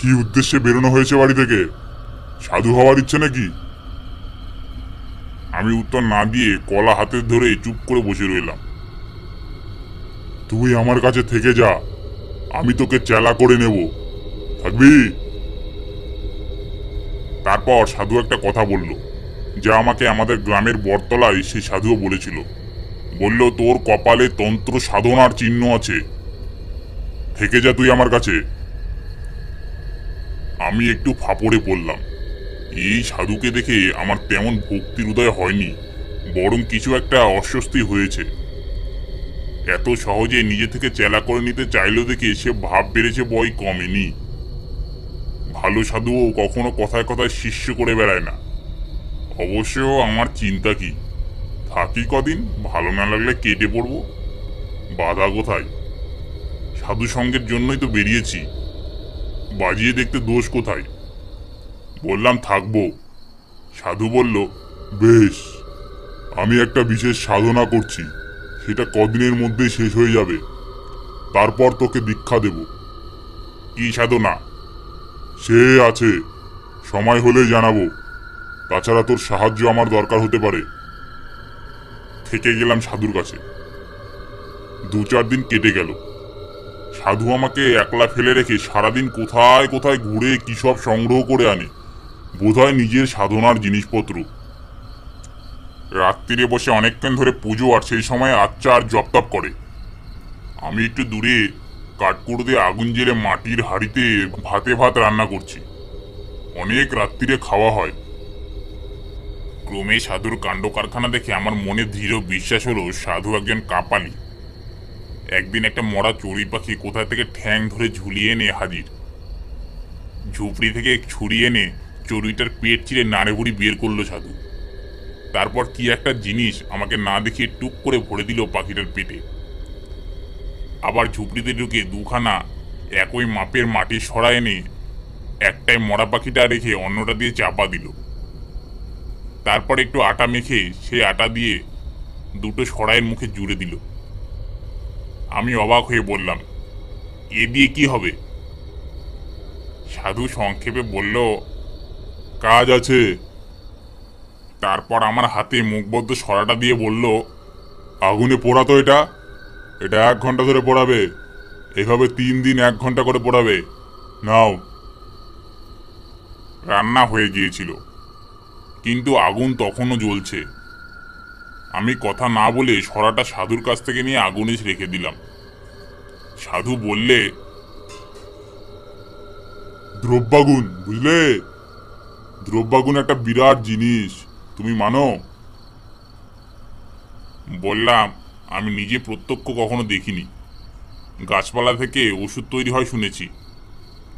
কি উদ্দেশ্যে বেরোনো হয়েছে বাড়ি থেকে? সাধু হওয়ার ইচ্ছে নাকি? আমি উত্তর না দিয়ে কলা হাতে ধরে চুপ করে বসে রইলাম। তুই আমার কাছে থেকে যা, আমি তোকে চেলা করে নেব। থাকবি তারপর সাধু একটা কথা বলল, যা আমাকে আমাদের গ্রামের বটতলায় সেই সাধুও বলেছিল। বলল, তোর কপালে তন্ত্র সাধনার চিহ্ন আছে। থেকে যা তুই আমার কাছে। আমি একটু ফাপড়ে পড়লাম। এই সাধুকে দেখে আমার তেমন ভক্তির উদয় হয়নি, বরং কিছু একটা অস্বস্তি হয়েছে। এত সহজে নিজে থেকে চেলা করে নিতে চাইলো দেখে সে ভাব বেড়েছে বই কমেনি। ভালো সাধুও কখনো কথায় কথায় শিষ্য করে বেড়ায় না। অবশ্য আমার চিন্তা কি? থাকি কদিন? ভালো না লাগলে কেটে পড়ব? বাধা কোথায়? সাধু সঙ্গের জন্যই তো বেরিয়েছি। বাজিয়ে দেখতে দোষ কোথায়? বললাম, থাকব। সাধু বলল, বেশ, আমি একটা বিশেষ সাধনা করছি। সেটা কদিনের মধ্যেই শেষ হয়ে যাবে। তারপর তোকে দীক্ষা দেব। কি সাধনা? সে আছে, সময় হলে জানাব। তাছাড়া তোর সাহায্য আমার দরকার হতে পারে। থেকে গেলাম সাধুর কাছে। দু চার দিন কেটে গেল। সাধু আমাকে একলা ফেলে রেখে সারাদিন কোথায় কোথায় ঘুরে কি সব সংগ্রহ করে আনে? বোধহয় নিজের সাধনার জিনিসপত্র। রাত্রিরে বসে অনেকক্ষণ ধরে পুজো আর সেই সময় আচ্চা আর জপতপ করে। আমি একটু দূরে কাঠকুড়ো দিয়ে আগুন জেলে মাটির হাঁড়িতে ভাতে ভাত রান্না করছি। অনেক রাত্রিরে খাওয়া হয়। ক্রমে সাধুর কাণ্ড কারখানা দেখে আমার মনে দৃঢ় বিশ্বাস হলো সাধু একজন কাপালি। একদিন একটা মরা চড়ুই পাখি কোথা থেকে ঠ্যাং ধরে ঝুলিয়ে এনে হাজির। ঝুপড়ি থেকে ছুরি এনে চড়ুইটার পেট চিরে নাড়ে বুড়ি বের করল সাধু। তারপর কি একটা জিনিস আমাকে না দেখিয়ে টুক করে ভরে দিল পাখিটার পেটে। আবার ঝুপড়িতে ঢুকে দুখানা একই মাপের মাটি সরা এনে একটাই মরা পাখিটা রেখে অন্যটা দিয়ে চাপা দিল। তারপর একটু আটা মেখে সেই আটা দিয়ে দুটো সরাইয়ের মুখে জুড়ে দিল। আমি অবাক হয়ে বললাম, এ দিয়ে কি হবে? সাধু সংক্ষেপে বলল, কাজ আছে। তারপর আমার হাতে মুখবদ্ধ সরাটা দিয়ে বলল, আগুনে পোড়াতো এটা? এটা এক ঘণ্টা ধরে পোড়াবে। এভাবে তিন দিন এক ঘণ্টা করে পোড়াবে। নাও। রান্না হয়ে গিয়েছিল। কিন্তু আগুন তখনও জ্বলছে। আমি কথা না বলে সরাটা সাধুর কাছ থেকে নিয়ে আগুনে রেখে দিলাম। সাধু বললে দ্রব্যাগুন বুঝলে? দ্রব্যাগুন একটা বিরাট জিনিস, তুমি মানো? বললাম, আমি নিজে প্রত্যক্ষ কখনো দেখিনি। গাছপালা থেকে ওষুধ তৈরি হয় শুনেছি।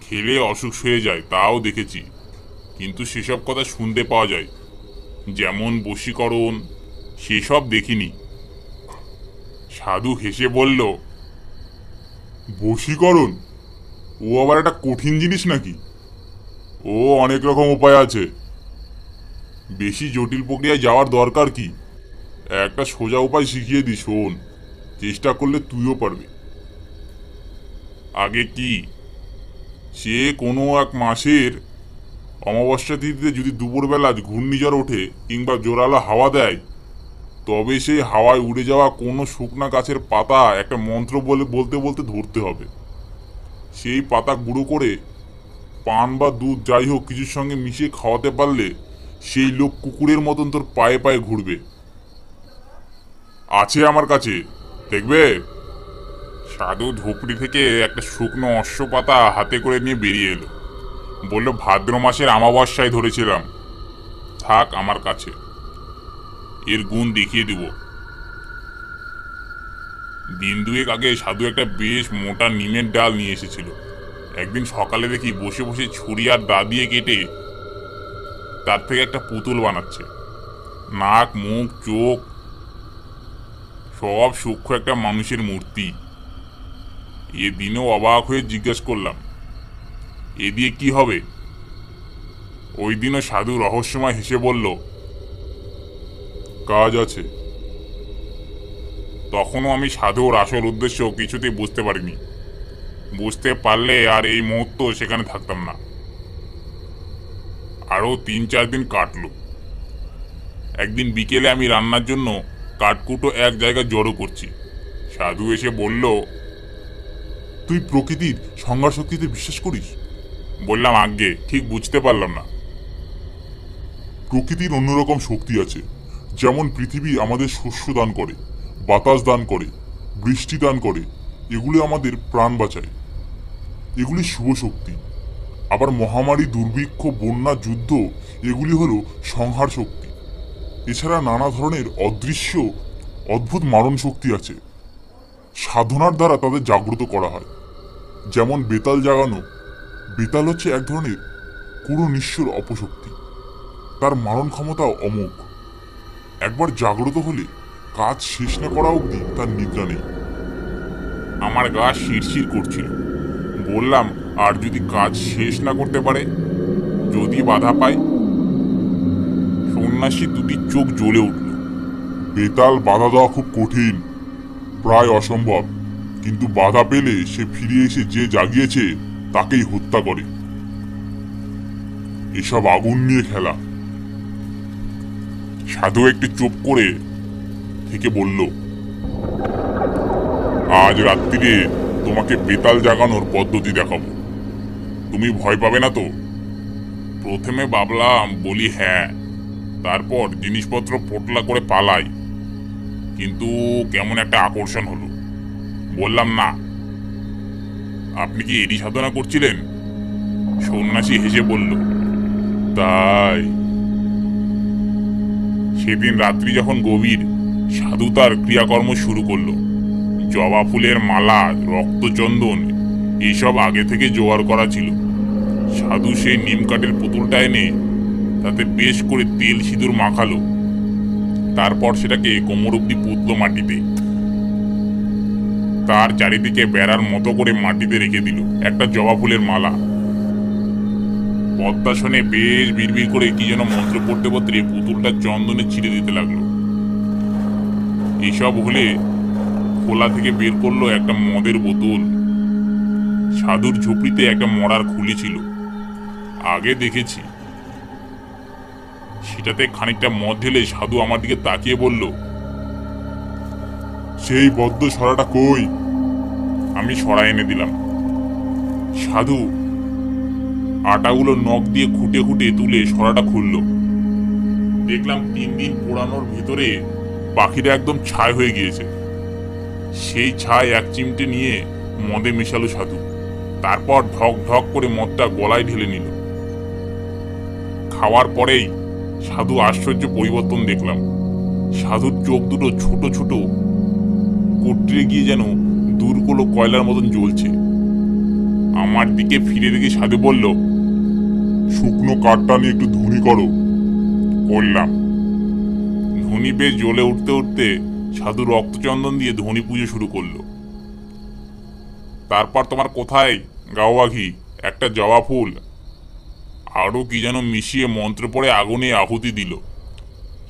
খেলে অসুখ সেরে যায়, তাও দেখেছি। কিন্তু সেসব কথা শুনতে পাওয়া যায়। যেমন বশীকরণ সেসব দেখিনি। সাধু হেসে বলল, বশীকরণ, ও আবার একটা কঠিন জিনিস নাকি? ও অনেক রকম উপায় আছে। বেশি জটিল প্রক্রিয়ায় যাওয়ার দরকার কি? একটা সোজা উপায় শিখিয়ে দি, শোন। চেষ্টা করলে তুইও পারবি। আগে কি? সে কোনো এক মাসের অমাবস্যা তিথিতে যদি দুপুরবেলা ঘূর্ণিঝড় ওঠে কিংবা জোরালো হাওয়া দেয় তবে সেই হাওয়ায় উড়ে যাওয়া কোনো শুকনা গাছের পাতা একটা মন্ত্র বলে বলতে বলতে ধরতে হবে। সেই পাতা গুঁড়ো করে পান বা দুধ যাই হোক কিছুর সঙ্গে মিশিয়ে খাওয়াতে পারলে সেই লোক কুকুরের মতন তোর পায়ে পায়ে ঘুরবে। আছে আমার কাছে, দেখবে? সাধু ঝুপড়ি থেকে একটা শুকনো অশ্ব পাতা হাতে করে নিয়ে বেরিয়ে এলো। বলল, ভাদ্র মাসের আমাবস্যায় ধরেছিলাম। থাক আমার কাছে। এর গুণ দেখিয়ে দেব। দিন দুয়েক আগে সাধু একটা বেশ মোটা নিমের ডাল নিয়ে এসেছিল। একদিন সকালে দেখি বসে বসে ছুরি আর দা দিয়ে কেটে তার থেকে একটা পুতুল বানাচ্ছে। নাক, মুখ, চোখ, সব সূক্ষ্ম একটা মানুষের মূর্তি। এ দিনেও অবাক হয়ে জিজ্ঞেস করলাম, এ দিয়ে কি হবে? ওই দিনও সাধু রহস্যময় হেসে বলল কাজ আছে। তখনও আমি সাধুর আসল উদ্দেশ্য কিছুতেই বুঝতে পারিনি। বুঝতে পারলে আর এই মুহূর্ত সেখানে থাকতাম না। আরও তিন চার দিন কাটলো। একদিন বিকেলে আমি রান্নার জন্য কাঠকুটো এক জায়গায় জড়ো করছি। সাধু এসে বলল, তুই প্রকৃতির সংঘার শক্তিতে বিশ্বাস করিস? বললাম আগে ঠিক বুঝতে পারলাম না। প্রকৃতির অন্যরকম শক্তি আছে। যেমন পৃথিবী আমাদের শস্য দান করে, বাতাস দান করে, বৃষ্টি দান করে, এগুলি আমাদের প্রাণ বাঁচায়। এগুলি শুভ শক্তি। আবার মহামারী, দুর্ভিক্ষ, বন্যা, যুদ্ধ, এগুলি হলো সংহার শক্তি। এছাড়া নানা ধরনের অদৃশ্য, অদ্ভুত মারণ শক্তি আছে। সাধনার দ্বারা তাদের জাগ্রত করা হয়। যেমন বেতাল জাগানো। বেতাল হচ্ছে এক ধরনের পুরো নিঃস্বর অপশক্তি। তার মারণ ক্ষমতাও অমোঘ। একবার জাগ্রত হলে কাজ শেষ না করা অবধি তার নিদ্রা নেই। আমার গা শিরশির করছিল। বললাম, আর যদি কাজ শেষ না করতে পারে, যদি বাধা পায়? সন্ন্যাসী দুটি চোখ জ্বলে উঠল। বেতাল বাধা দেওয়া খুব কঠিন, প্রায় অসম্ভব। কিন্তু বাধা পেলে সে ফিরে এসে যে জাগিয়েছে, তাকেই হত্যা করে। এসব আগুন নিয়ে খেলা। সাধু একটু চুপ করে থেকে বলল, আজ রাত্রিরে তোমাকে বেতাল জাগানোর পদ্ধতি দেখাবো। তুমি ভয় পাবে না তো? প্রথমে ভাবলাম, বলি হ্যাঁ তারপর জিনিসপত্র পোটলা করে পালাই। কিন্তু কেমন একটা আকর্ষণ হলো। বললাম, না, আপনি কি এডি সাধনা করছিলেন? সন্ন্যাসী হেসে বলল, তাই। সেদিন রাত্রি যখন গভীর, সাধু তার ক্রিয়াকর্ম শুরু করল। জবা ফুলের মালা, রক্তচন্দন এইসব আগে থেকে জোগাড় করা ছিল। সাধু সেই নিম কাঠের পুতুলটা এনে তাতে বেশ করে তেল সিঁদুর মাখালো। তারপর সেটাকে কোমর অব্দি পুতলো মাটিতে। তার চারিদিকে বেড়ার মতো করে মাটিতে রেখে দিল। একটা জবা ফুলের মালা। পদ্মাসনে বেশ বিড়বিড় করে কি যেন মন্ত্র পড়তে পড়তে পুতুলটা চন্দনে ছিঁড়ে দিতে লাগল। এসব হলে খোলা থেকে বের করল একটা মদের বোতল। সাধুর ঝুপড়িতে একটা মরার খুলি ছিল। আগে দেখেছি। সেটাতে খানিকটা মদ ঢেলে সাধু আমার দিকে তাকিয়ে বলল, সেই বদ্ধ সরাটা কই? আমি সরা এনে দিলাম। সাধু আটাগুলো নখ দিয়ে খুঁটে খুঁটে তুলে সরাটা খুললো। দেখলাম তিন দিন পোড়ানোর ভিতরে পাখিটা একদম ছাই হয়ে গিয়েছে। সেই ছাই এক চিমটে নিয়ে মদে মেশালো সাধু। তারপর ঢক ঢক করে মদটা গলায় ঢেলে নিল। খাওয়ার পরেই সাধু আশ্চর্য পরিবর্তন দেখলাম। সাধুর চোখ দুটো ছোট ছোট, কোটরে গিয়ে যেন দূর দূরগুলো কয়লার মতন জ্বলছে। আমার দিকে ফিরে দেখে সাধু বলল শুকনো কাঠটা নিয়ে একটু ধুনি করো। করলাম। ধনী বেশ জ্বলে উঠতে উঠতে সাধু রক্তচন্দন দিয়ে ধনী পুজো শুরু করল। তারপর তোমার কোথায়, গাওয়া ঘি? একটা জবা ফুল। আরও কি যেন মিশিয়ে মন্ত্র পড়ে আগুনে আহুতি দিল।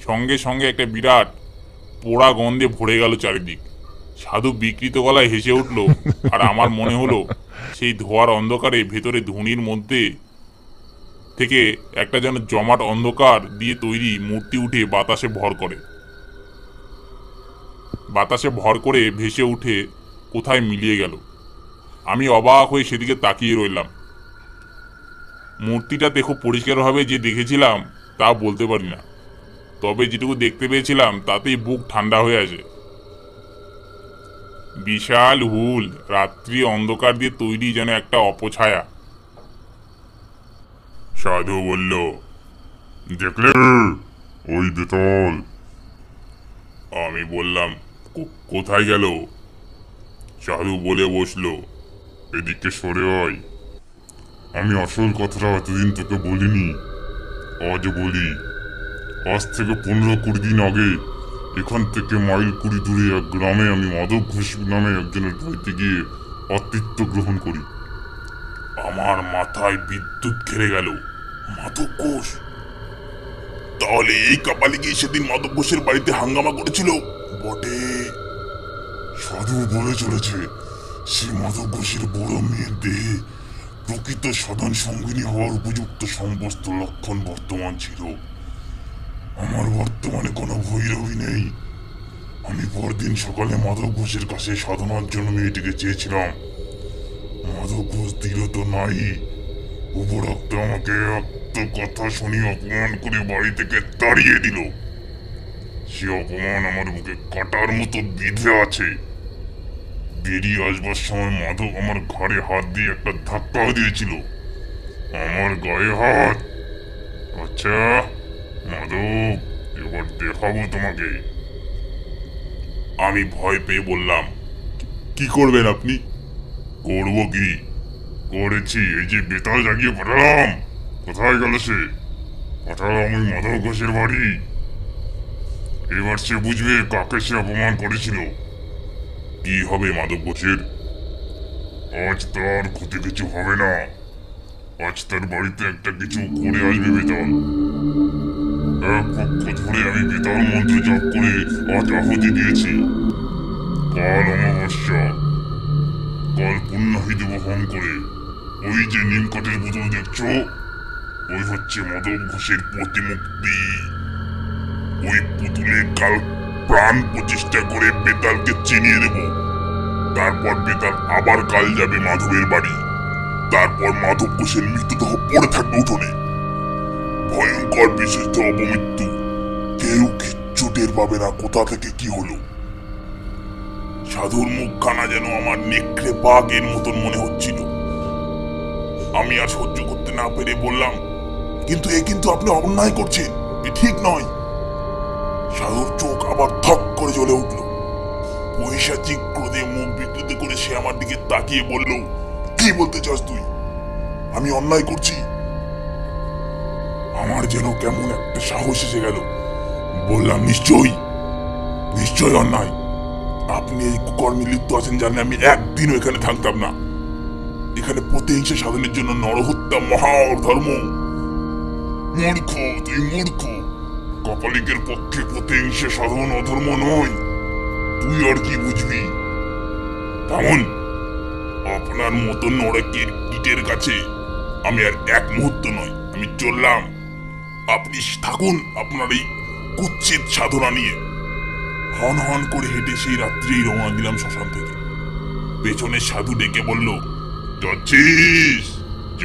সঙ্গে সঙ্গে একটা বিরাট পোড়া গন্ধে ভরে গেল চারিদিক। সাধু বিকৃত গলায় হেসে উঠল, আর আমার মনে হলো সেই ধোয়ার অন্ধকারে ভেতরে ধুনির মধ্যে থেকে একটা যেন জমাট অন্ধকার দিয়ে তৈরি মূর্তি উঠে বাতাসে ভর করে। বাতাসে ভর করে ভেসে উঠে কোথায় মিলিয়ে গেল? আমি অবাক হয়ে সেদিকে তাকিয়ে রইলাম। মূর্তিটা দেখো পরিষ্কারভাবে যে দেখেছিলাম, তা বলতে পারি না। তবে যেটুকু দেখতে পেয়েছিলাম, তাতেই বুক ঠান্ডা হয়ে আছে। বিশাল হুল, রাত্রি অন্ধকার দিয়ে তৈরি যেন একটা অপছায়া। সাধু বলল, দেখলে ওই বেতল আমি বললাম, "কো- কোথায় গেল? সাধু বলে বসল, এদিকে সরে হয় আমি আসল কথাটা এতদিন তোকে বলিনি, আজ বলি। আজ থেকে পনেরো কুড়ি দিন আগে এখান থেকে মাইল কুড়ি দূরে এক গ্রামে আমি মাধব ঘোষ নামে একজনের বাড়িতে গিয়ে আতিথ্য গ্রহণ করি। আমার মাথায় বিদ্যুৎ ঘেরে গেল। মাধব তাহলে এই কপালে গিয়ে সেদিন মাধব বাড়িতে হাঙ্গামা করেছিল? বটে। সাধু বলে চলেছে, সে মাধব ঘোষের বড় মেয়ের দেহে প্রকৃত সদন সঙ্গিনী হওয়ার উপযুক্ত সমস্ত লক্ষণ বর্তমান ছিল। আমার বর্তমানে কোনো ভৈরবী নেই। আমি পরদিন সকালে মাধব ঘোষের কাছে সাধনার জন্য মেয়েটিকে চেয়েছিলাম। মাধব ঘোষ দিল তো নাই, উপরক্ত আমাকে এত কথা শুনি অপমান করে বাড়ি থেকে তাড়িয়ে দিল। সে অপমান আমার বুকে কাটার মতো বিঁধে আছে। বেরিয়ে আসবার সময় মাধব আমার ঘাড়ে হাত দিয়ে একটা ধাক্কা দিয়েছিল। আমার গায়ে হাত। আচ্ছা মাধব, এবার দেখাবো তোমাকে। আমি ভয় পেয়ে বললাম, কি করবেন আপনি? করব কি? করেছি, এই যে বেতাল জাগিয়ে পাঠালাম কোথায় গেল সে? পাঠালাম ওই মাধব ঘোষের বাড়ি। এবার সে বুঝবে কাকে সে অপমান করেছিল। কি হবে মাধব ঘোষের? আজ তার ক্ষতি কিছু হবে না। আজ তার বাড়িতে একটা কিছু করে আসবে বেতাল। এক পক্ষ ধরে আমি বেতাল মন্ত্র জপ করে আজ আহুতি দিয়েছি। কাল অমাবস্যা। কাল পুণ্যাহি দেব করে। ওই যে নিম কাঠের বোতল দেখছ? ওই হচ্ছে মদন ঘোষের প্রতিমূর্তি ওই পুতুলে কাল প্রাণ প্রতিষ্ঠা করে বেতালকে চিনিয়ে দেব। তারপর বেতাল আবার কাল যাবে মাধবের বাড়ি। তারপর মাধব ঘোষের মৃতদেহ পড়ে থাকবে উঠোনে। ভয়ঙ্কর বিশিষ্ট অপমৃত্যু। কেউ কিচ্ছু টের পাবে না কোথা থেকে কি হলো। সাধুর মুখখানা যেন আমার নেকড়ে বাঘের মতন মনে হচ্ছিল। আমি আর সহ্য করতে না পেরে বললাম কিন্তু এ কিন্তু আপনি অন্যায় করছে এ ঠিক নয়। সাধুর চোখ আবার থক করে জ্বলে উঠল। পৈশাচিক ক্রোধে মুখ বিকৃত করে সে আমার দিকে তাকিয়ে বলল, কি বলতে চাস তুই? আমি অন্যায় করছি? আমার যেন কেমন একটা সাহস এসে গেল। বললাম, নিশ্চয়ই নিশ্চয়ই অন্যায়। আপনি এই কুকর্মে লিপ্ত আছেন জানলে আমি একদিনও এখানে থাকতাম না। এখানে প্রতিহিংসা সাধনের জন্য নরহত্যা মহা ধর্ম মূর্খ তুই মূর্খ কপালিকের পক্ষে প্রতিহিংসা সাধন অধর্ম নয়। তুই আর কি বুঝবি? তেমন আপনার মতো নরকের কীটের কাছে আমি আর এক মুহূর্ত নয়, আমি চললাম। আপনি থাকুন আপনার এই কুচ্ছিত সাধনা নিয়ে। হন হন করে হেঁটে সেই রাত্রেই রওনা দিলাম শ্মশান থেকে। পেছনে সাধু ডেকে বলল, যাচ্ছিস? চ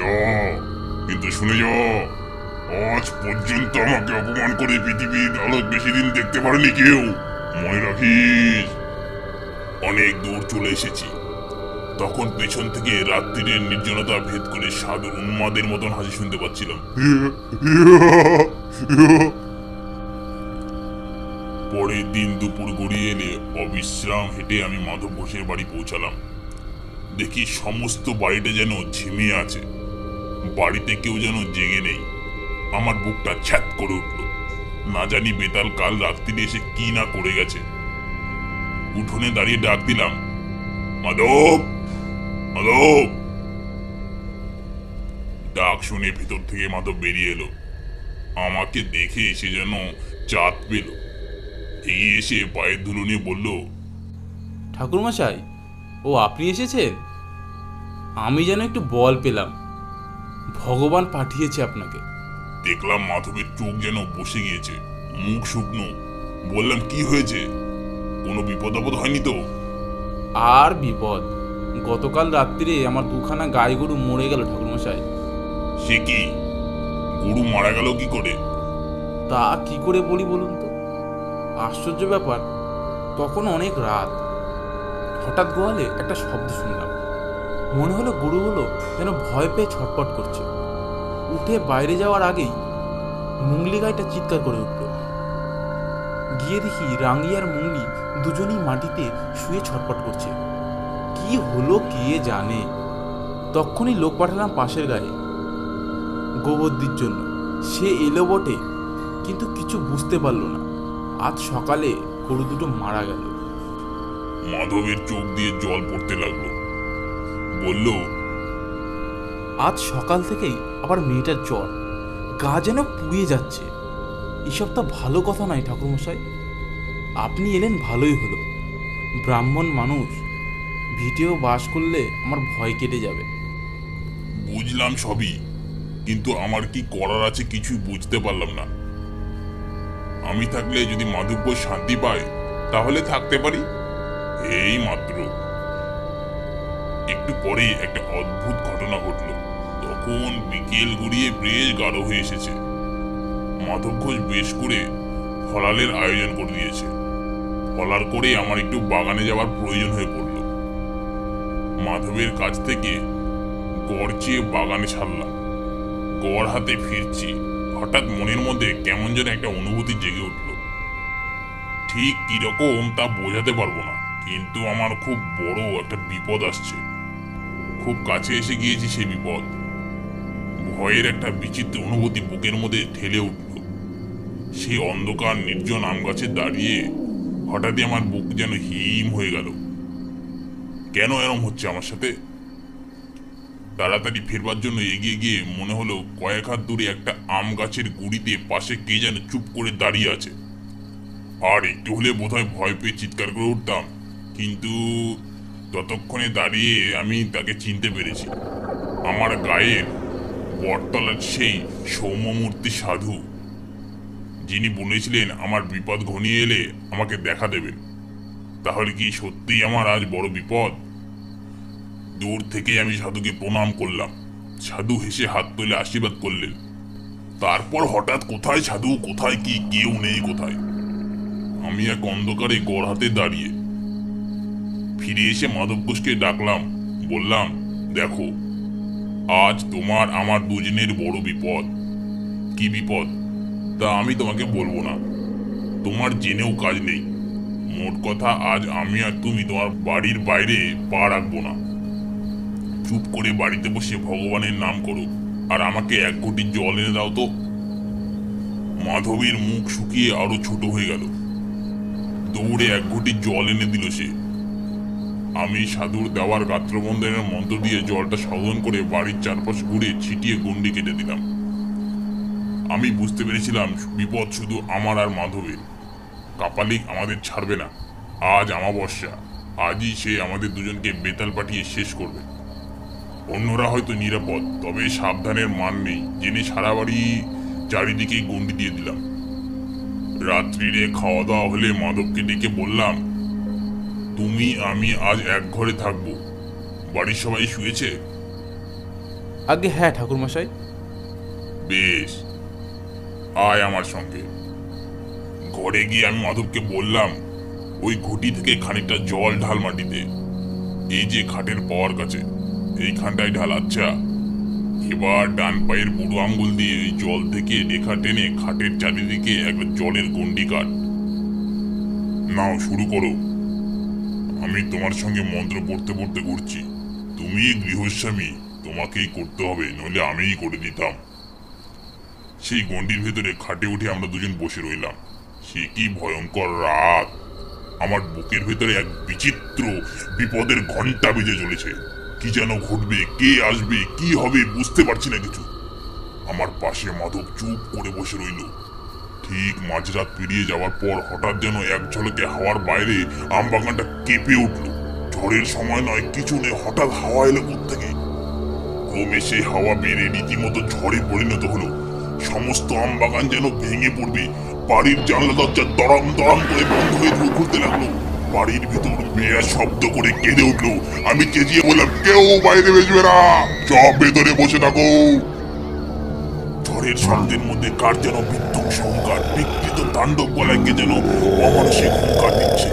কিন্তু শুনে যা। আজ পর্যন্ত আমাকে অপমান করে পৃথিবীর আলো বেশি দিন দেখতে পারেনি কেউ। মনে রাখিস, অনেক দূর চলে এসেছি। তখন পেছন থেকে রাত্রির নির্জনতা ভেদ করে সাধু উন্মাদের মতন হাসি শুনতে পাচ্ছিলাম। পরের দিন দুপুর গড়িয়ে এলে অবিশ্রাম হেঁটে আমি মাধব ঘোষের বাড়ি পৌঁছালাম। দেখি সমস্ত বাড়িটা যেন ঝিমিয়ে আছে। বাড়িতে কেউ যেন জেগে নেই। আমার বুকটা ছ্যাত করে উঠল। না জানি বেতাল কাল রাত্রিরে এসে কি না করে গেছে। উঠোনে দাঁড়িয়ে ডাক দিলাম, মাধব মাধব! ডাক শুনে ভিতর থেকে মাধব বেরিয়ে এলো। আমাকে দেখে সে যেন চাঁদ পেল। এগিয়ে এসে পায়ের ধুলো নিয়ে বলল, ঠাকুরমশাই, ও আপনি এসেছেন? আমি যেন একটু বল পেলাম। ভগবান পাঠিয়েছে আপনাকে। দেখলাম মাধবের চোখ যেন বসে গিয়েছে মুখ শুকনো। বললাম কি হয়েছে? কোনো বিপদ আপদ হয়নি তো? আর বিপদ? গতকাল রাত্রিরে আমার দুখানা গাই গরু মরে গেল ঠাকুরমশাই। সে কি? গরু মারা গেল কি করে? তা কি করে বলি বলুন তো? আশ্চর্য ব্যাপার তখন অনেক রাত। হঠাৎ গোয়ালে একটা শব্দ শুনলাম। মনে হলো গরুগুলো যেন ভয় পেয়ে ছটপট করছে। উঠে বাইরে যাওয়ার আগেই মুংলি গাইটা চিৎকার করে উঠল। গিয়ে দেখি রাঙ্গি আর মুংলি দুজনেই মাটিতে শুয়ে ছটপট করছে। কি হলো কে জানে? তখনই লোক পাঠালাম পাশের গায়ে। গোবর্দির জন্য। সে এলো বটে, কিন্তু কিছু বুঝতে পারল না। আজ সকালে গরু দুটো মারা গেল। মাধবের চোখ দিয়ে জল পড়তে লাগল। বলল আজ সকাল থেকেই আবার মেয়েটার জ্বর। গা যেন পুড়িয়ে যাচ্ছে। এসব তো ভালো কথা নয় ঠাকুরমশাই। আপনি এলেন ভালোই হলো। ব্রাহ্মণ মানুষ ভিডিও বাস করলে আমার ভয় কেটে যাবে। বুঝলাম সবই, কিন্তু আমার কি করার আছে কিছুই বুঝতে পারলাম না। আমি থাকলে যদি মাধব্য শান্তি পায় তাহলে থাকতে পারি? এই মাত্র। একটু পরেই একটা অদ্ভুত ঘটনা ঘটলো। তখন বিকেল গড়িয়ে বেশ গাঢ় হয়ে এসেছে। মাধব ঘোষ বেশ করে ফলালের আয়োজন করে দিয়েছে। ফলার করে আমার একটু বাগানে যাওয়ার প্রয়োজন হয়ে পড়ল। মাধবের কাছ থেকে গড় চেয়ে বাগানে ছাড়লাম গড় হাতে ফিরছি, হঠাৎ মনের মধ্যে কেমন যেন একটা অনুভূতি জেগে উঠল। ঠিক কীরকম তা বোঝাতে পারব না, কিন্তু আমার খুব বড় একটা বিপদ আসছে। খুব কাছে এসে গিয়েছি সেই বিপদ। ভয়ের একটা বিচিত্র অনুভূতি বুকের মধ্যে ঠেলে উঠল। সেই অন্ধকার নির্জন আম গাছে দাঁড়িয়ে হঠাৎই আমার বুক যেন হিম হয়ে গেল। কেন এরম হচ্ছে আমার সাথে? তাড়াতাড়ি ফেরবার জন্য এগিয়ে গিয়ে মনে হলো কয়েক হাত দূরে একটা আম গাছের গুড়িতে পাশে কে যেন চুপ করে দাঁড়িয়ে আছে। আর একটু হলে বোধহয় ভয় পেয়ে চিৎকার করে উঠতাম, কিন্তু ততক্ষণে দাঁড়িয়ে আমি তাকে চিনতে পেরেছি। আমার গায়ের বটতলার সেই সৌম্যমূর্তি সাধু, যিনি বলেছিলেন, আমার বিপদ ঘনিয়ে এলে আমাকে দেখা দেবেন তাহলে কি সত্যিই আমার আজ বড় বিপদ? দূর থেকে আমি সাধুকে প্রণাম করলাম। সাধু হেসে হাত তুলে আশীর্বাদ করলেন। তারপর হঠাৎ কোথায় সাধু? কোথায় কি? কেউ নেই কোথায়? আমি এক অন্ধকারে গড় হাতে দাঁড়িয়ে ফিরে এসে মাধব ঘোষকে ডাকলাম, বললাম, দেখো আজ তোমার আমার দুজনের বড় বিপদ। কি বিপদ? তা আমি তোমাকে বলব না। তোমার জেনেও কাজ নেই। মোট কথা, আজ আমি আর তুমি তোমার বাড়ির বাইরে পা রাখব না। চুপ করে বাড়িতে বসে ভগবানের নাম করো, আর আমাকে এক ঘটি জল এনে দাও তো। মাধবীর মুখ শুকিয়ে আরও ছোট হয়ে গেল। দৌড়ে এক ঘটি জল এনে দিল সে। আমি সাধুর দেওয়ার গাত্রবন্ধনের মন্ত্র দিয়ে জলটা শোধন করে বাড়ির চারপাশ ঘুরে ছিটিয়ে গন্ডি কেটে দিলাম। আমি বুঝতে পেরেছিলাম বিপদ শুধু আমার আর মাধবের। কাপালিক আমাদের ছাড়বে না। আজ আমাবস্যা আজই সে আমাদের দুজনকে বেতাল পাঠিয়ে শেষ করবে। অন্যরা হয়তো নিরাপদ, তবে সাবধানের মান নেই। জেনে সারা বাড়ি চারিদিকে গন্ডি দিয়ে দিলাম। রাত্রিরে খাওয়া দাওয়া হলে মাধবকে ডেকে বললাম তুমি আমি আজ এক ঘরে থাকব। বাড়ির সবাই শুয়েছে? আগে হ্যাঁ ঠাকুরমশাই। বেশ। আয় আমার সঙ্গে। ঘরে গিয়ে আমি মাধবকে বললাম ওই ঘুটি থেকে খানিকটা জল ঢাল মাটিতে। এই যে খাটের পাওয়ার কাছে এইখানটায় ঢাল আচ্ছা। এবার ডান পায়ের বুড়ো আঙ্গুল দিয়ে ওই জল থেকে রেখা টেনে খাটের চারিদিকে একটা জলের গন্ডি কাট। নাও শুরু করো। আমি তোমার সঙ্গে মন্ত্র পড়তে পড়তে ঘুরছি। তুমি গৃহস্বামী, তোমাকেই করতে হবে, নইলে আমিই করে দিতাম সেই গন্ডির ভেতরে খাটে উঠে আমরা দুজন বসে রইলাম। সে কি ভয়ঙ্কর রাত! আমার বুকের ভেতরে এক বিচিত্র বিপদের ঘণ্টা বেজে চলেছে। কি যেন ঘটবে, কে আসবে, কি হবে বুঝতে পারছি না কিছু। আমার পাশে মাধব চুপ করে বসে রইল। ঠিক মাঝরাত পেরিয়ে যাওয়ার পর হঠাৎ যেন এক ঝলকে হাওয়ার বাইরে আমবাগানটা কেঁপে উঠল। ঝড়ের সময় নয়, কিছু নেই, হঠাৎ হাওয়া এলো থেকে ক্রমে সেই হাওয়া বেড়ে রীতিমতো ঝড়ে পরিণত হলো। সমস্ত আমবাগান যেন ভেঙে পড়বে। বাড়ির জানলা দরজা দড়াম দড়াম করে বন্ধ হয়ে খুলতে লাগল। বাড়ির ভিতর মেয়েরা শব্দ করে কেঁদে উঠল। আমি চেঁচিয়ে বললাম, কেউ বাইরে বেসবে না। সব ভেতরে বসে থাকো। ঝড়ের শব্দের মধ্যে কার যেন বিদ্যুৎ সংকার বিকৃত তাণ্ডব গলায় কে যেন অমানসিক হুঙ্কার দিচ্ছে।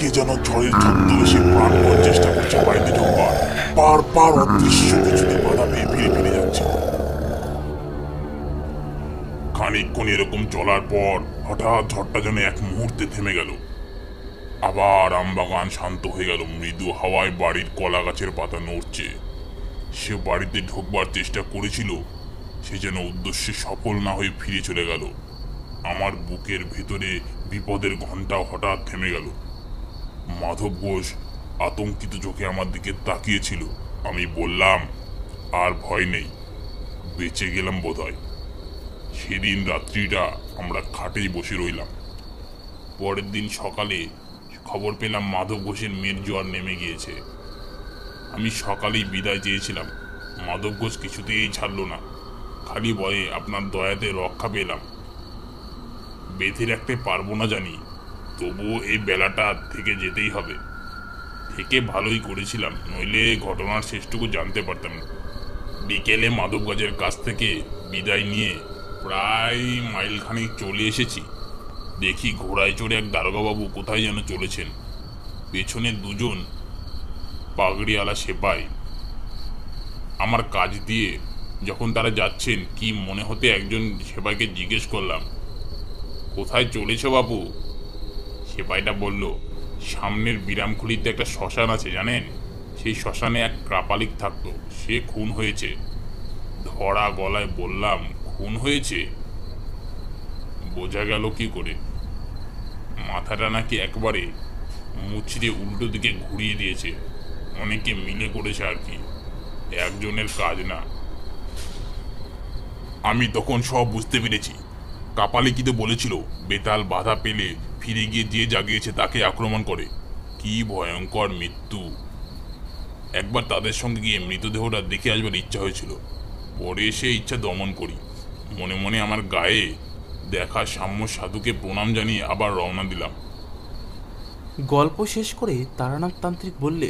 কে যেন ঝড়ের ছদ্মবেশে প্রাণ নেওয়ার চেষ্টা করছে বাইরে ঢোকবার পার পার অদৃশ্য কিছুতে বাধা পেয়ে ফিরে ফিরে যাচ্ছে। খানিকক্ষণ এরকম চলার পর হঠাৎ ঝড়টা যেন এক মুহূর্তে থেমে গেল। আবার আমবাগান শান্ত হয়ে গেল, মৃদু হাওয়ায় বাড়ির কলা গাছের পাতা নড়ছে। সে বাড়িতে ঢোকবার চেষ্টা করেছিল সে যেন উদ্দেশ্যে সফল না হয়ে ফিরে চলে গেল। আমার বুকের ভেতরে বিপদের ঘণ্টা হঠাৎ থেমে গেল। মাধব ঘোষ আতঙ্কিত চোখে আমার দিকে তাকিয়েছিল। আমি বললাম, আর ভয় নেই, বেঁচে গেলাম বোধহয়। সেদিন রাত্রিটা আমরা খাটেই বসে রইলাম। পরের দিন সকালে খবর পেলাম মাধব ঘোষের মেয়ের জ্বর নেমে গিয়েছে। আমি সকালেই বিদায় চেয়েছিলাম। মাধব ঘোষ কিছুতেই ছাড়লো না। খালি বয়ে আপনার দয়াতে রক্ষা পেলাম। বেঁধে রাখতে পারব না জানি, তবুও এই বেলাটা থেকে যেতেই হবে। থেকে ভালোই করেছিলাম, নইলে ঘটনার শেষটুকু জানতে পারতাম বিকেলে মাধব গাছের কাছ থেকে বিদায় নিয়ে প্রায় মাইলখানেক চলে এসেছি। দেখি ঘোড়ায় চড়ে এক দারোগাবাবু কোথায় যেন চলেছেন। পেছনে দুজন পাগড়িওয়ালা সেপাই। আমার কাজ দিয়ে যখন তারা যাচ্ছেন, কি মনে হতে একজন সেবাইকে জিজ্ঞেস করলাম, কোথায় চলেছ বাবু সেপাইটা বলল, সামনের বিরামখুলিতে একটা শ্মশান আছে, জানেন? সেই শ্মশানে এক কৃপালিক থাকতো, সে খুন হয়েছে। ধরা গলায় বললাম, খুন হয়েছে? বোঝা গেল কি করে। মাথাটা নাকি একবারে মুচড়ে উল্টো দিকে ঘুরিয়ে দিয়েছে। অনেকে মিলে করেছে আর কি। একজনের কাজ না আমি তখন সব বুঝতে পেরেছি। কাপালিকিতে বলেছিল বেতাল বাধা পেলে ফিরে গিয়ে যে জাগিয়েছে তাকে আক্রমণ করে। কি ভয়ঙ্কর মৃত্যু। একবার তাদের সঙ্গে গিয়ে মৃতদেহটা দেখে আসবার ইচ্ছা হয়েছিল। পরে সে ইচ্ছা দমন করি। মনে মনে আমার গায়ে দেখা সাম্য সাধুকে প্রণাম জানিয়ে আবার রওনা দিলাম। গল্প শেষ করে তারানাথ তান্ত্রিক বললে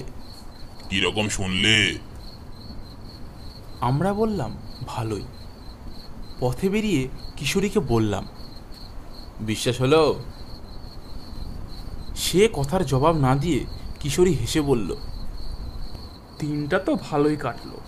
কীরকম শুনলে? আমরা বললাম ভালোই। পথে বেরিয়ে কিশোরীকে বললাম, বিশ্বাস হলো? সে কথার জবাব না দিয়ে কিশোরী হেসে বলল দিনটা তো ভালোই কাটলো।